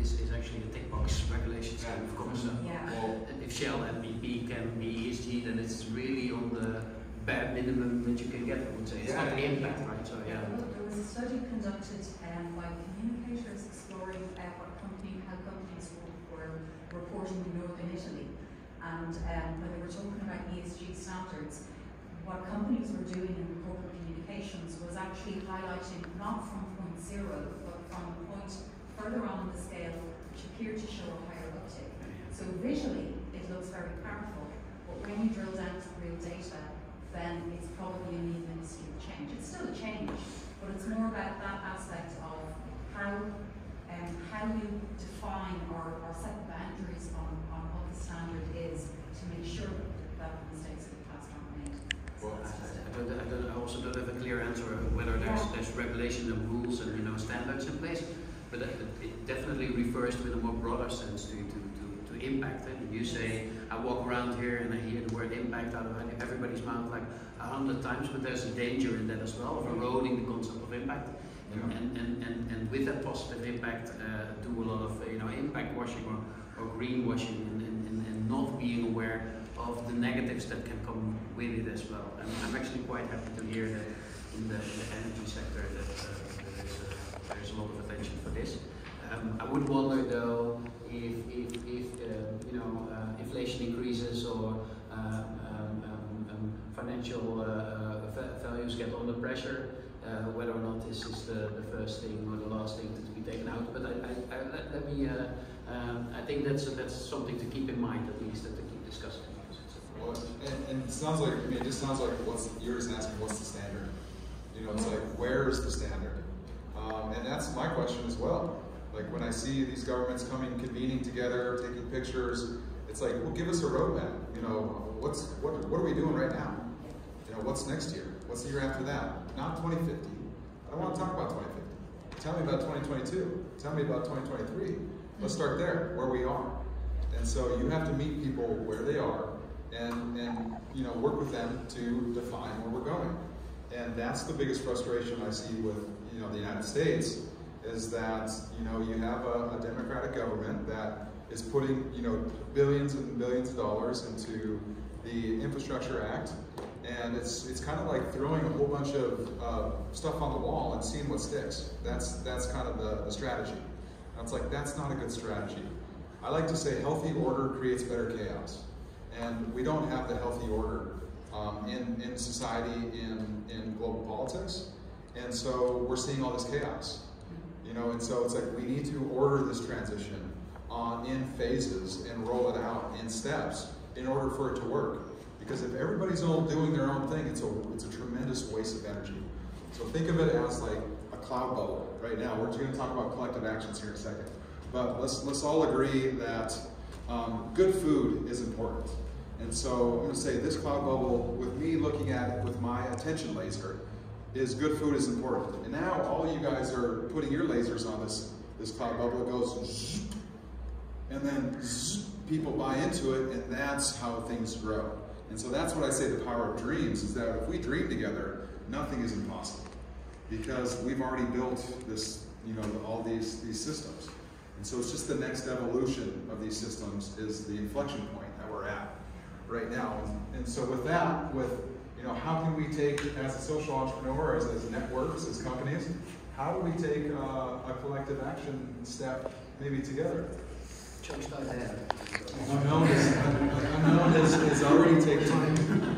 is, is actually a tick box regulation scheme, of course. So Yeah. Well, if Shell and BP can be ESG, then it's really on the bare minimum that you can get, I would say. It's not the impact, right? So yeah. Was- a study conducted um, by communicators exploring uh, what company, how companies were, reporting in northern Italy. And um, when they were talking about ESG standards, what companies were doing in corporate communications was actually highlighting not from point zero, but from a point further on the scale, which appeared to show a higher uptick. So visually, it looks very powerful, but when you drill down to real data, then it's probably a need minuscule change. It's still a change, but it's more about that aspect of how um, how you define or, or set the boundaries on, on what the standard is to make sure that the mistakes in the past aren't made. So Well, I, I, don't, I, don't, I also don't have a clear answer of whether there's, Yeah. there's regulation and rules and you know standards in place, but it, it definitely refers to in a more broader sense to, to, to, impact. And you say, I walk around here and I hear the word impact out of everybody's mouth like a hundred times, but there's a danger in that as well of eroding the concept of impact. And, and, and, and, and with that positive impact, uh, do a lot of uh, you know impact washing or, or greenwashing and, and, and, not being aware of the negatives that can come with it as well. And I'm actually quite happy to hear that in the, in the energy sector that uh, there, is a, there is a lot of attention for this. Um, I would wonder though if, if, if uh, you know uh, inflation increases or um, um, um, financial uh, values get under pressure, uh, whether or not this is the, the first thing or the last thing to be taken out. But I, I, I let, let, me, uh, um, I think that's, that's something to keep in mind at least, that to keep discussing. Well, and, and, it sounds like, I mean, it just sounds like what's, you're just asking what's the standard? You know, it's like, where's the standard? Um, and that's my question as well. Like when I see these governments coming, convening together, taking pictures, it's like, well, give us a roadmap. You know, what's what what are we doing right now? You know, what's next year? What's the year after that? Not 2050. I don't want to talk about 2050. Tell me about 2022. Tell me about 2023. Let's start there, where we are. And so you have to meet people where they are and, and you know, work with them to define where we're going. And that's the biggest frustration I see with you know, the United States is that you know you have a, a, democratic government that is putting you know billions and billions of dollars into the Infrastructure Act, and it's it's kind of like throwing a whole bunch of uh, stuff on the wall and seeing what sticks. That's that's kind of the, the strategy. And it's like that's not a good strategy. I like to say healthy order creates better chaos, and we don't have the healthy order um, in in society in in global politics, and so we're seeing all this chaos. Know, and so it's like we need to order this transition on in phases and roll it out in steps in order for it to work. Because if everybody's all doing their own thing, it's a it's a tremendous waste of energy. So think of it as like a cloud bubble. Right now, we're just going to talk about collective actions here in a second. But let's let's all agree that um, good food is important. And so I'm going to say this cloud bubble, with me looking at it with my attention laser, is good food is important. And now all you guys are putting your lasers on this, this cloud bubble. It goes and then people buy into it and that's how things grow. And so that's what I say the power of dreams is that if we dream together, nothing is impossible. Because we've already built this, you know, all these, these systems. And so it's just the next evolution of these systems is the inflection point that we're at right now. And, and so with that, with know, how can we take, as a social entrepreneur, as, as networks, as companies, how do we take uh, a collective action step maybe together? Unknown is, unknown is, is already taking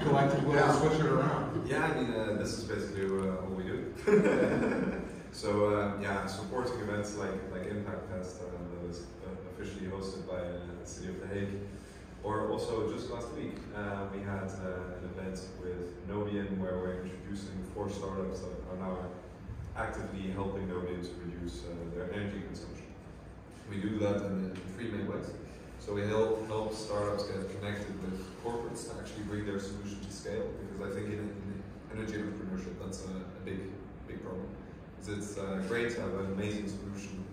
collective will yeah. switch it around. Yeah, I mean, uh, this is basically uh, what we do. so, uh, yeah, supporting events like, like Impact Fest uh, that uh, officially hosted by the City of The Hague or also just last week, uh, we had uh, an event with Nobian where we're introducing four startups that are now actively helping Nobian to reduce uh, their energy consumption. We do that in, three main ways. So we help, help startups get connected with corporates to actually bring their solution to scale because I think in, in energy entrepreneurship that's a, a big, big problem. It's uh, great to have an amazing solution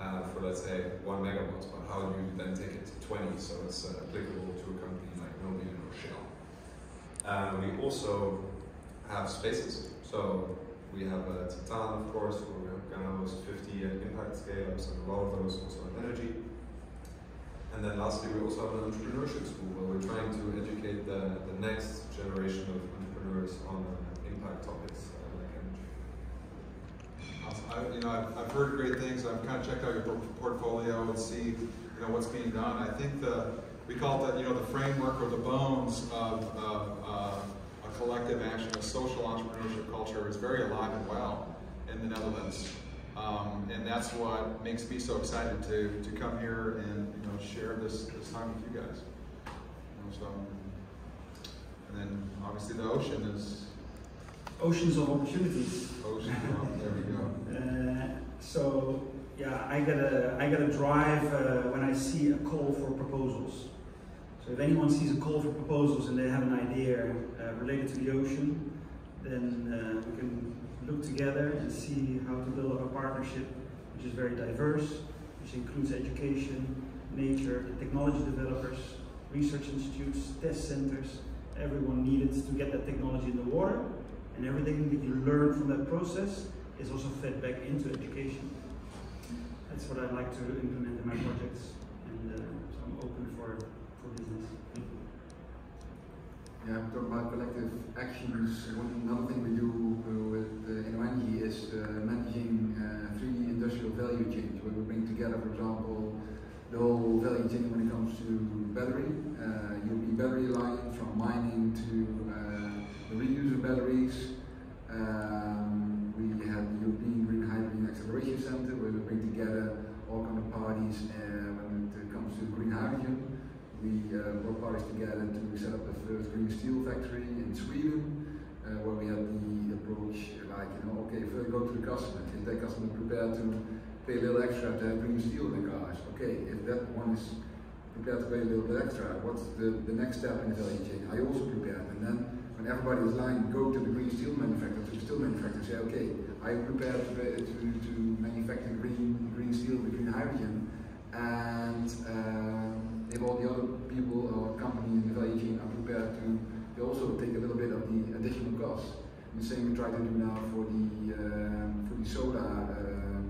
uh, for let's say one megawatt, but how do you then take it to 20 so it's uh, applicable to a company like Nobian or Shell? Uh, we also have spaces. So we have uh, Titan, of course, where we're going to host 50 uh, impact scale-ups, and a lot of those also in energy. And then lastly, we also have an entrepreneurship school where we're trying to educate the, the next generation of entrepreneurs on uh, impact topics. I, you know, I've, I've heard great things. I've kind of checked out your portfolio and see, you know, what's being done. I think the we call it the, you know, the framework or the bones of, of uh, a collective action, a social entrepreneurship culture is very alive and well in the Netherlands. Um, and that's what makes me so excited to, to come here and you know share this, this time with you guys. You know, so, and then obviously the ocean is oceans of opportunities. Oceans, there we go. Uh, so yeah, I get a I get a drive uh, when I see a call for proposals. So if anyone sees a call for proposals and they have an idea uh, related to the ocean, then uh, we can look together and see how to build up a partnership which is very diverse, which includes education, nature, technology developers, research institutes, test centers, everyone needed to get that technology in the water and everything that you learn from that process is also fed back into education. That's what I like to implement in my projects, and uh, so I'm open for, for business. yeah, we talk about collective actions. One another thing we do uh, with uh, Energy is uh, managing uh, 3D industrial value chains, where we bring together, for example, the whole value chain when it comes to battery. Uh, European Battery Alliance, from mining to reuse of batteries. Um, we have the European Green Hydrogen Acceleration Center, where we bring together all kind of parties uh, when it comes to green hydrogen. We uh, brought parties together to set up the first green steel factory in Sweden, uh, where we had the approach like, you know, okay, first go to the customer. Is that customer prepared to pay a little extra to have green steel in their cars? Okay, if that one is prepared to pay a little bit extra, what's the, the next step in the value chain? Are you also prepared? And then when everybody is lying, go to the green steel manufacturer, to the steel manufacturer, say, okay, are you prepared to, to, to manufacture green, green steel with green hydrogen? And um, if all the other people or companies in the value chain are prepared to they also take a little bit of the additional cost. And the same we try to do now for the um, for the solar uh,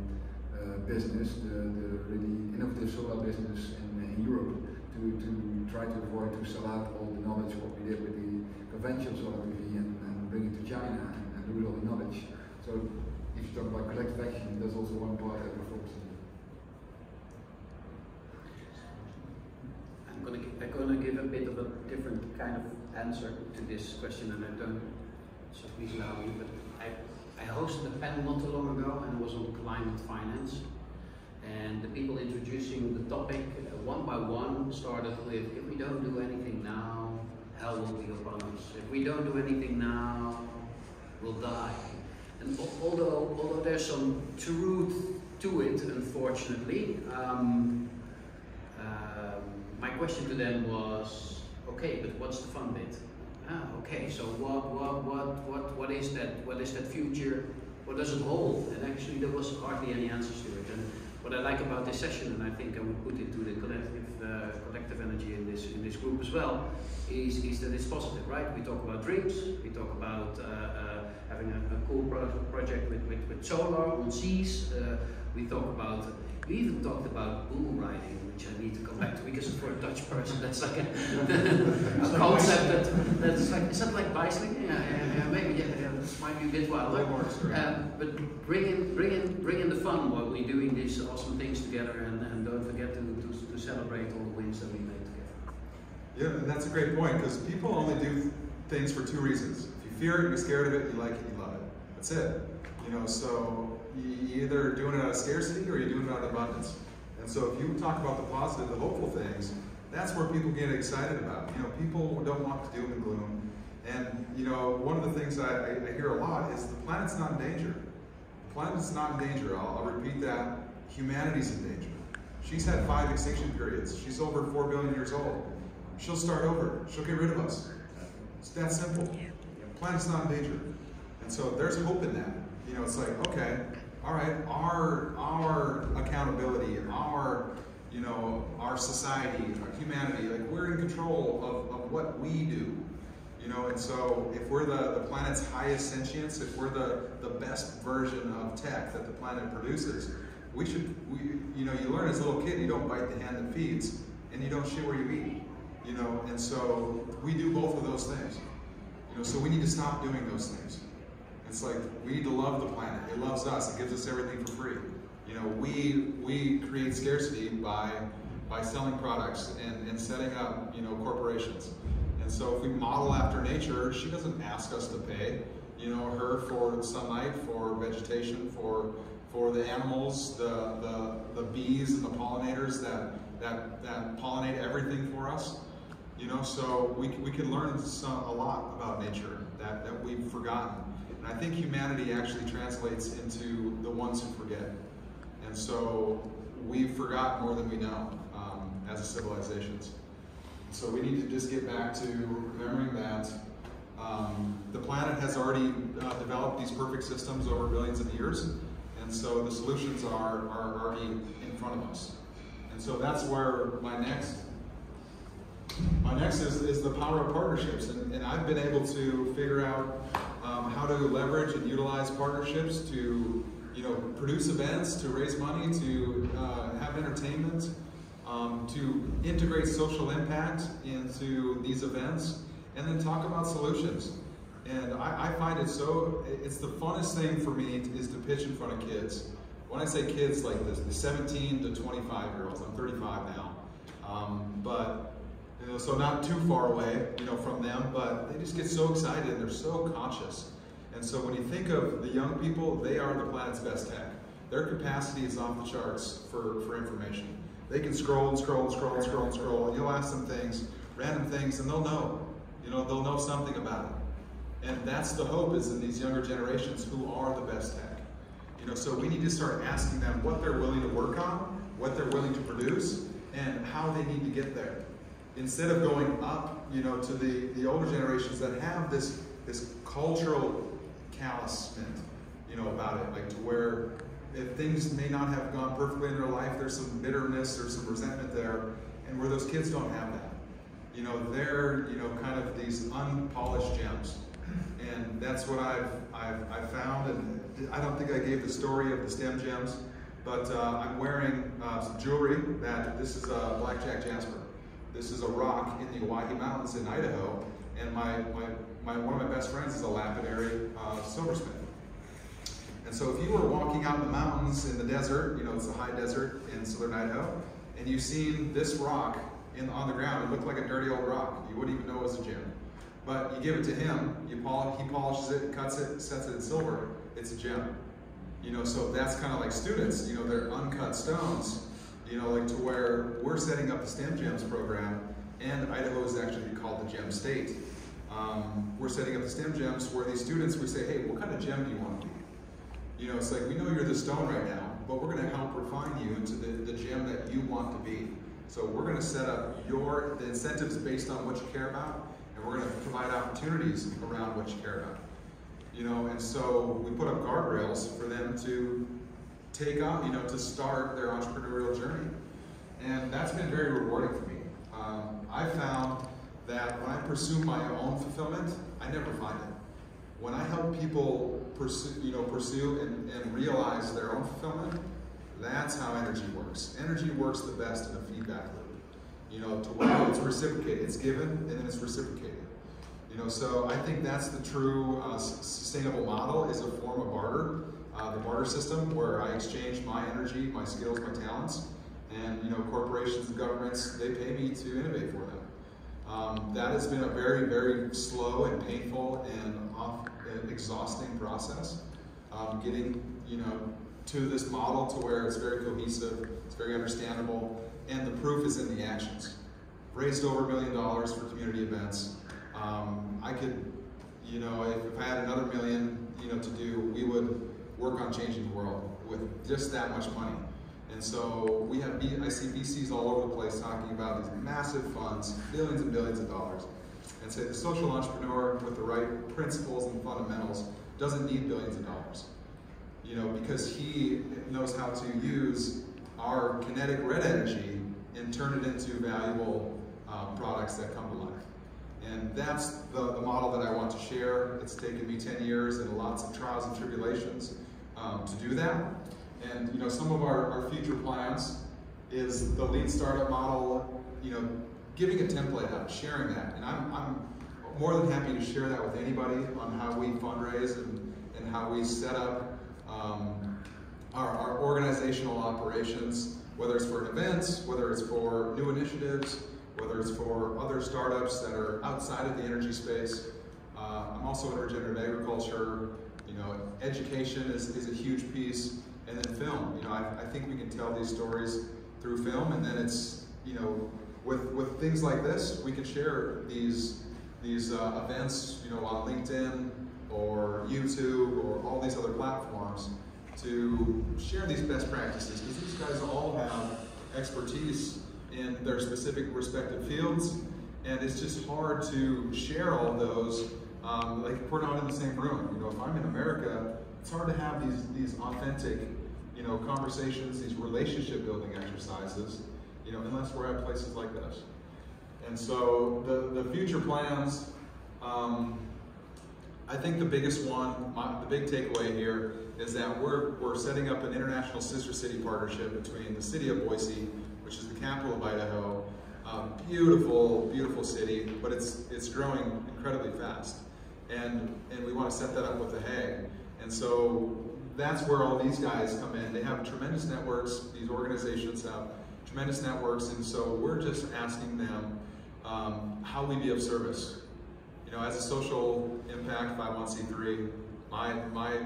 uh, business, the, the really innovative solar business in, in Europe, to, to try to avoid to sell out all the knowledge what we did with the conventional solar PV and, and bring it to China and, and lose all the knowledge. So if you talk about collective action, that's also one part that we're focusing on. I'm gonna, I'm gonna give a bit of a different kind of answer to this question, and I don't, so please allow me, but I, I hosted a panel not too long ago, and it was on climate finance. And the people introducing the topic, uh, one by one, started with, if we don't do anything now, hell will be upon us. If we don't do anything now, we'll die. And although, although there's some truth to it, unfortunately, um, um, my question to them was, okay, but what's the fun bit? Ah, okay, so what, what, what, what, what is that? What is that future? What does it hold? And actually, there was hardly any answers to it. And what I like about this session, and I think I would put it to the collective, uh, collective energy in this in this group as well, is, is that it's positive, right? We talk about dreams. We talk about uh, uh, having a, a cool pro- project with, with, with solar on seas. Uh, we talk about. We even talked about bull riding, which I need to come back to because for a Dutch person, that's like a, a concept that that's like is that like bicycling? Yeah, yeah, yeah maybe yeah, yeah, this might be a bit wilder. Way more extreme. Um, but bring in, bring in, bring in the fun while we're doing these awesome things together, and, and don't forget to, to, to celebrate all the wins that we. Yeah, and that's a great point because people only do things for two reasons. If you fear it, you're scared of it, you like it, you love it. That's it. You know, so you either doing it out of scarcity or you're doing it out of abundance. And so if you talk about the positive, the hopeful things, that's where people get excited about. You know, people don't want to doom and gloom. And you know, one of the things I, I, hear a lot is the planet's not in danger. The planet's not in danger. I'll, I'll repeat that. Humanity's in danger. She's had five extinction periods. She's over four billion years old. She'll start over. She'll get rid of us. It's that simple. The planet's not in danger. And so there's hope in that. You know, it's like, okay, all right, our our accountability, our you know, our society, our humanity, like we're in control of, of what we do. You know, and so if we're the, the planet's highest sentience, if we're the, the best version of tech that the planet produces, we should, we, you know, you learn as a little kid, you don't bite the hand that feeds, and you don't shit where you eat. You know, and so we do both of those things. You know, so we need to stop doing those things. It's like we need to love the planet. It loves us. It gives us everything for free. You know, we we create scarcity by by selling products and, and setting up, you know, corporations. And so if we model after nature, she doesn't ask us to pay, you know, her for sunlight, for vegetation, for for the animals, the the, the bees and the pollinators that, that that pollinate everything for us. You know, so we, we can learn some, a lot about nature that, that we've forgotten. And I think humanity actually translates into the ones who forget. And so we've forgotten more than we know um, as a civilizations. So we need to just get back to remembering that um, the planet has already uh, developed these perfect systems over billions of years. And so the solutions are, are already in front of us. And so that's where my next my next is, is the power of partnerships, and, and I've been able to figure out um, how to leverage and utilize partnerships to, you know, produce events, to raise money, to uh, have entertainment, um, to integrate social impact into these events, and then talk about solutions. And I, I find it so, it's the funnest thing for me is to pitch in front of kids. When I say kids like this, the 17 to 25 year olds, I'm 35 now. Um, but, you know, so not too far away, you know, from them, but they just get so excited and they're so conscious. And so when you think of the young people, they are the planet's best tech. Their capacity is off the charts for, for information. They can scroll and scroll and scroll and scroll and scroll, and you'll ask them things, random things, and they'll know. You know, they'll know something about it. And that's the hope is in these younger generations who are the best tech. You know, so we need to start asking them what they're willing to work on, what they're willing to produce, and how they need to get there. Instead of going up, you know, to the, the older generations that have this, this cultural callousment, you know, about it, like to where if things may not have gone perfectly in their life, there's some bitterness or some resentment there, and where those kids don't have that. You know, they're, you know, kind of these unpolished gems. And that's what I've, I've, I've found, and I don't think I gave the story of the STEM gems, but uh, I'm wearing uh, some jewelry that, this is a blackjack jasper. This is a rock in the Owyhee Mountains in Idaho, and my, my, my one of my best friends is a lapidary uh, silversmith. And so if you were walking out in the mountains in the desert, you know, it's a high desert in southern Idaho, and you've seen this rock in, on the ground, it looked like a dirty old rock. You wouldn't even know it was a gem. But you give it to him, you polish, he polishes it, cuts it, sets it in silver, it's a gem. You know, so that's kind of like students, you know, they're uncut stones, you know, like to where we're setting up the STEM GEMS program, and Idaho is actually called the Gem State. Um, we're setting up the STEM GEMS where these students, we say, hey, what kind of gem do you want to be? You know, it's like, we know you're the stone right now, but we're going to help refine you into the, the gem that you want to be. So we're going to set up your, the incentives based on what you care about, and we're going to provide opportunities around what you care about. You know, and so we put up guardrails for them to take on, you know, to start their entrepreneurial journey. And that's been very rewarding for me. Um, I found that when I pursue my own fulfillment, I never find it when I help people pursue, you know, pursue and, and realize their own fulfillment, that's how energy works. Energy works the best in a feedback loop. You know, to where it's reciprocated, it's given and then it's reciprocated. You know, so I think that's the true uh, sustainable model is a form of barter, uh, the barter system where I exchange my energy, my skills, my talents, and you know, corporations and governments they pay me to innovate for them. Um, that has been a very, very slow and painful and, off, and exhausting process. Um, getting, you know, to this model to where it's very cohesive, it's very understandable, and the proof is in the actions. Raised over a million dollars for community events. Um, I could, you know, if, if I had another million, you know, to do, we would work on changing the world with just that much money. And so we have, I see VCs all over the place talking about these massive funds, billions and billions of dollars, and say the social entrepreneur with the right principles and fundamentals doesn't need billions of dollars. You know, because he knows how to use our kinetic red energy and turn it into valuable um, products that come to life. And that's the, the model that I want to share. It's taken me 10 years and lots of trials and tribulations um, to do that. And you know, some of our, our future plans is the lean startup model, you know, giving a template out, sharing that. And I'm, I'm more than happy to share that with anybody on how we fundraise and, and how we set up um, our, our organizational operations, whether it's for events, whether it's for new initiatives, whether it's for other startups that are outside of the energy space. Uh, I'm also in regenerative agriculture. Education is, is a huge piece and then film. You know, I, I think we can tell these stories through film, and then it's you know, with with things like this, we can share these these uh, events, you know, on LinkedIn or YouTube or all these other platforms to share these best practices because these guys all have expertise in their specific respective fields, and it's just hard to share all those. Um, like if we're not in the same room, you know, if I'm in America, it's hard to have these these authentic you know, conversations, these relationship building exercises, you know, unless we're at places like this. And so the, the future plans, um, I think the biggest one, my, the big takeaway here is that we're, we're setting up an international sister city partnership between the city of Boise, which is the capital of Idaho, beautiful, beautiful city, but it's it's growing incredibly fast, and and we want to set that up with the Hague, and so that's where all these guys come in. They have tremendous networks. These organizations have tremendous networks, and so we're just asking them um, how we be of service. You know, as a social impact 501c3, my my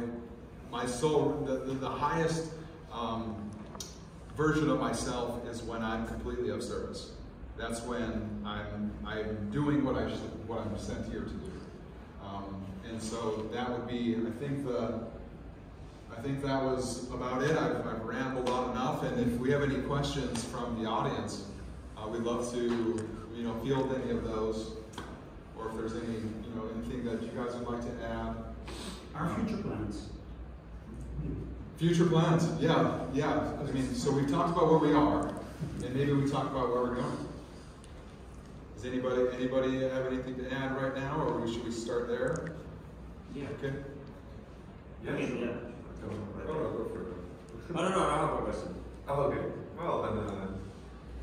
my soul, the, the, the highest um, version of myself is when I'm completely of service. That's when I'm I'm doing what I what I'm sent here to do. And so that would be, I think the I think that was about it. I've, I've rambled on enough, and if we have any questions from the audience, uh, we'd love to, you know, field any of those, or if there's any, you know, anything that you guys would like to add. Our future plans. Future plans, yeah, yeah. I mean, so we've talked about where we are, and maybe we talk about where we're going. Does anybody anybody have anything to add right now, or should we start there? Yeah. Okay. Yeah, Okay, sure. yeah. Go, go, no, go for it. Oh, no, no, I have a question. Oh, okay. Well, and uh,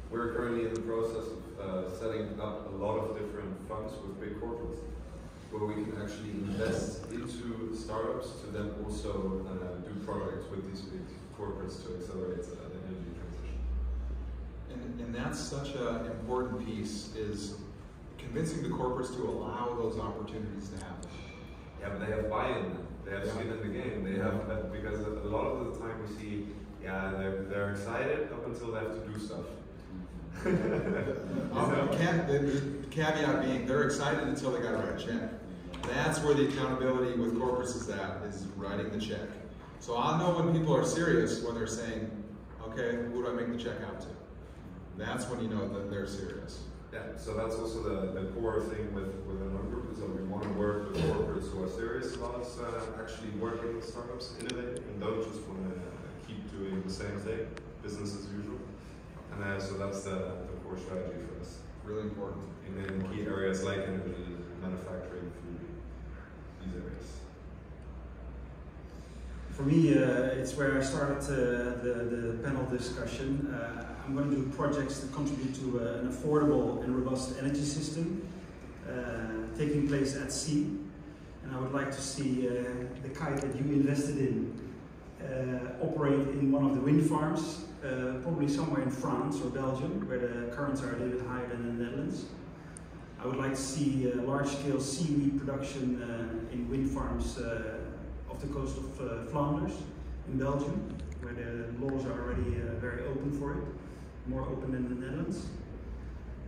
we're currently in the process of uh, setting up a lot of different funds with big corporates where we can actually invest into startups to then also uh, do projects with these big corporates to accelerate uh, the energy transition. And, and that's such an important piece is convincing the corporates to allow those opportunities to happen. Yeah, but they have buy-in. They have skin in the game. They have because a lot of the time we see, yeah, they're, they're excited up until they have to do stuff. Um, the ca- the, the caveat being they're excited until they got to write a check. That's where the accountability with corporates is at, is writing the check. So I'll know when people are serious when they're saying, okay, who do I make the check out to? That's when you know that they're serious. Yeah, so that's also the, the core thing with, with our group is that we want to work with corporates who are serious about uh, actually working with startups, innovating, and don't just want to keep doing the same thing, business as usual. And uh, so that's the, the core strategy for us. Really important. In, in key areas like energy, manufacturing, food, these areas. For me, uh, it's where I started uh, the, the panel discussion. I'm going to do projects that contribute to uh, an affordable and robust energy system uh, taking place at sea. And I would like to see uh, the kite that you invested in uh, operate in one of the wind farms, uh, probably somewhere in France or Belgium, where the currents are a little bit higher than in the Netherlands. I would like to see uh, large-scale seaweed production in wind farms off the coast of Flanders in Belgium, where the laws are already uh, very open for it, more open than the Netherlands.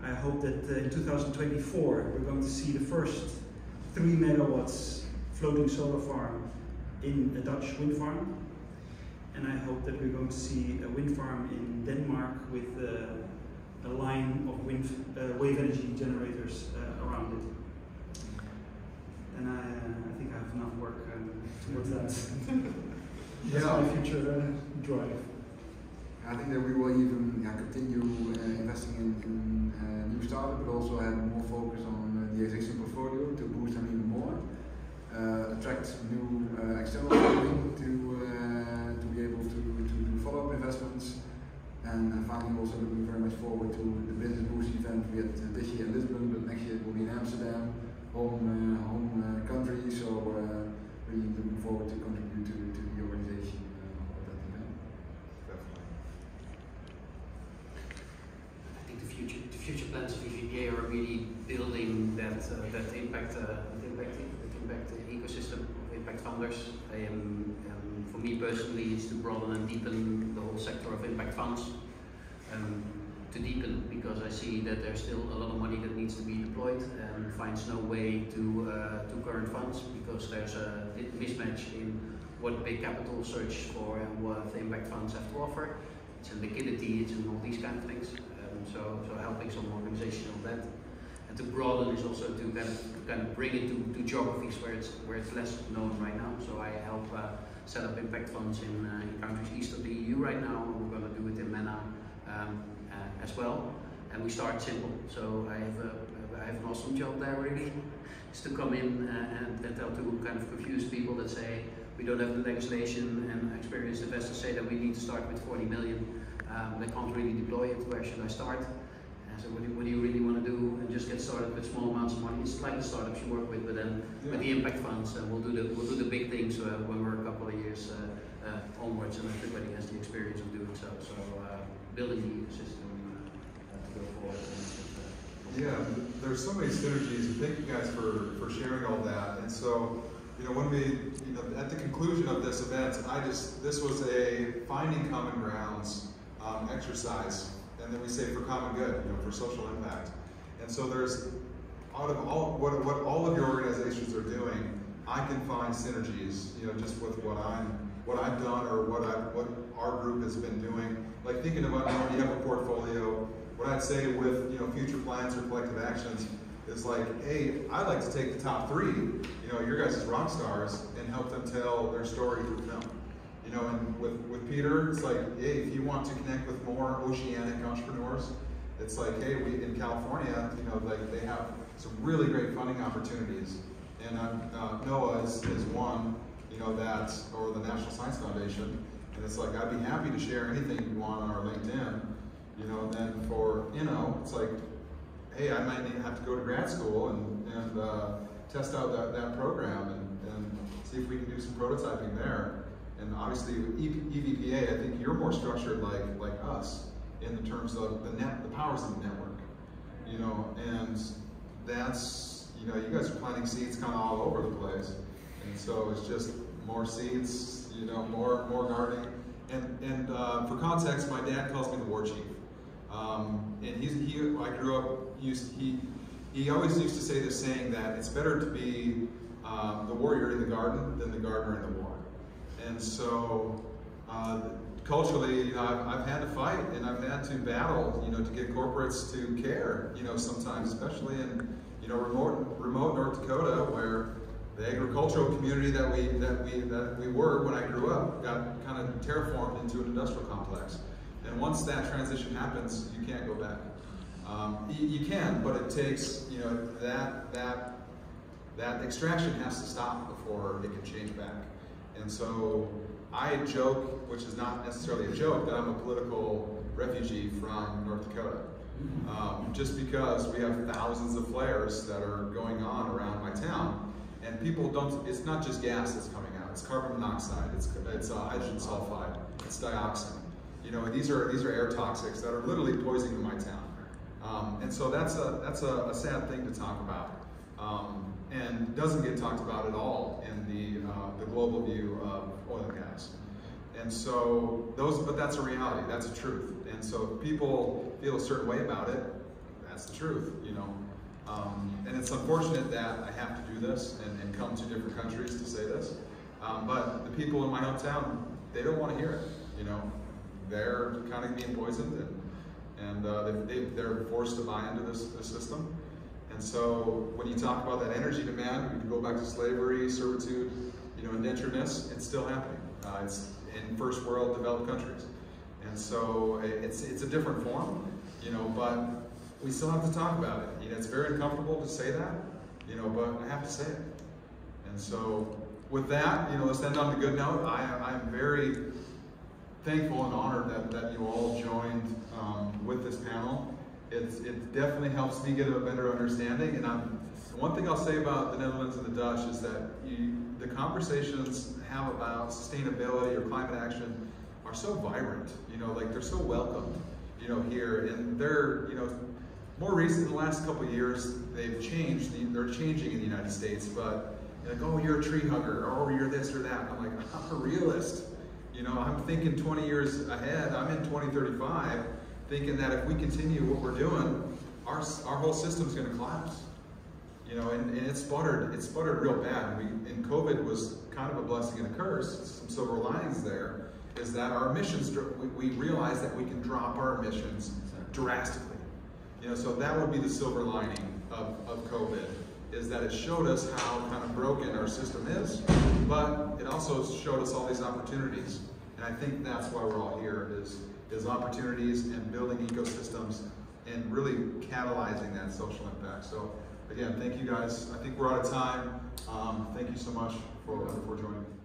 I hope that uh, in 2024 we're going to see the first three megawatts floating solar farm in a Dutch wind farm. And I hope that we're going to see a wind farm in Denmark with uh, a line of wind, uh, wave energy generators uh, around it. And I, uh, I think I have enough work um, towards that. That's Yeah. my future uh, drive. I think that we will even yeah, continue uh, investing in, in uh, new startups, but also have more focus on uh, the existing portfolio to boost them even more. Uh, attract new uh, external funding to to be able to, to do follow-up investments. And finally, also looking very much forward to the Business Boost event we had this year in Lisbon, but next year it will be in Amsterdam, home home country. So really looking forward to contribute to, to the organization uh, of that event. Definitely. I think the future, plans of EVPA are really building that uh, that impact, uh, impact, impact ecosystem of impact funders. Um, um, for me personally, it's to broaden and deepen the whole sector of impact funds. Um, to deepen because I see that there's still a lot of money that needs to be deployed and finds no way to uh, to current funds because there's a mismatch in what big capital search for and what the impact funds have to offer. It's in liquidity, it's in all these kind of things. So, so helping some organization on that. And to broaden is also to kind of, kind of bring it to, to geographies where it's where it's less known right now. So I help uh, set up impact funds in, uh, in countries east of the EU right now, we're going to do it in MENA um, uh, as well. And we start simple. So I have a, I have an awesome job there really, is to come in uh, and, and tell to kind of confuse people that say we don't have the legislation and experienced investors say that we need to start with 40 million. Um, they can't really deploy it. Where should I start? So what do, you, what do you really want to do? And just get started with small amounts of money. It's like the startups you work with, but then Yeah. with the impact funds, uh, we'll do the we'll do the big things uh, when we're a couple of years uh, uh, onwards, and everybody has the experience of doing so. So uh, building the ecosystem uh, uh, to go forward. And, uh, Yeah, there's so many synergies, thank you guys for, for sharing all that. And so, you know, when we, you know, at the conclusion of this event, I just, this was a finding common grounds um, exercise. And then we say for common good, you know, for social impact. And so there's, out of all, what, what all of your organizations are doing, I can find synergies, you know, just with what I'm, what I've done or what I, what our group has been doing. Like thinking about, when you have a portfolio, what I'd say with, you know, future plans or collective actions is like, hey, I'd like to take the top three, you know, your guys' rock stars and help them tell their story through film. You know, and with, with Peter, it's like, hey, if you want to connect with more oceanic entrepreneurs, it's like, hey, we in California, you know, like they have some really great funding opportunities. And um, uh, NOAA is, is one, you know, that, or the National Science Foundation. And it's like, I'd be happy to share anything you want on our LinkedIn. You know, and then for, you know, it's like, hey, I might have to go to grad school and, and uh, test out that, that program and, and see if we can do some prototyping there. And obviously EVPA, I think you're more structured like, like us in the terms of the net, the powers of the network. You know, and that's, you know, you guys are planting seeds kind of all over the place. And so it's just more seeds, you know, more, more gardening. And, and uh, for context, my dad calls me the war chief. Um, and he's, he, I grew up, used, he, he always used to say this saying that it's better to be um, the warrior in the garden than the gardener in the war. And so, uh, culturally, you know, I've, I've had to fight and I've had to battle, you know, to get corporates to care, you know, sometimes, especially in, you know, remote, remote North Dakota where the agricultural community that we, that we, that we were when I grew up got kind of terraformed into an industrial complex. And once that transition happens, you can't go back. Um, you, you can, but it takes, you know, that, that, that extraction has to stop before it can change back. And so I joke, which is not necessarily a joke, that I'm a political refugee from North Dakota. Um, just because we have thousands of flares that are going on around my town, and people don't, it's not just gas that's coming out, it's carbon monoxide, it's, it's uh, hydrogen sulfide, it's dioxin. You know, these are, these are air toxics that are literally poisoning my town. Um, and so that's a, that's a, a, sad thing to talk about. Um, and doesn't get talked about at all in the, uh, the global view of oil and gas. And so those, but that's a reality, that's a truth. And so if people feel a certain way about it, that's the truth, you know. Um, and it's unfortunate that I have to do this and, and come to different countries to say this. Um, but the people in my hometown, they don't want to hear it, you know. They're kind of being poisoned and, and uh, they, they, are forced to buy into this, this system. And so when you talk about that energy demand, we can go back to slavery, servitude, you know, indenturedness, it's still happening. Uh, it's in first world developed countries. And so it's, it's a different form, you know, but we still have to talk about it. You know, it's very uncomfortable to say that, you know, but I have to say it. And so with that, you know, let's end on a good note. I, I'm very thankful and honored that, that you all joined um, with this panel. It's, it definitely helps me get a better understanding. And I'm, one thing I'll say about the Netherlands and the Dutch is that you, the conversations have about sustainability or climate action are so vibrant. You know, like they're so welcomed. You know, here and they're, you know, more recent the last couple years, they've changed. They're changing in the United States, but like, oh, you're a tree hugger, or oh, you're this or that. I'm like, I'm a realist. You know, I'm thinking 20 years ahead. I'm in 2035, thinking that if we continue what we're doing, our, our whole system's going to collapse. You know, and, and it sputtered. It sputtered real bad. We, and COVID was kind of a blessing and a curse. Some silver linings there is that our emissions, we, we realized that we can drop our emissions drastically. You know, so that would be the silver lining of, of COVID, is that it showed us how kind of broken our system is, but it also showed us all these opportunities. And I think that's why we're all here, is, is opportunities and building ecosystems and really catalyzing that social impact. So again, thank you guys. I think we're out of time. Um, thank you so much for, for joining me.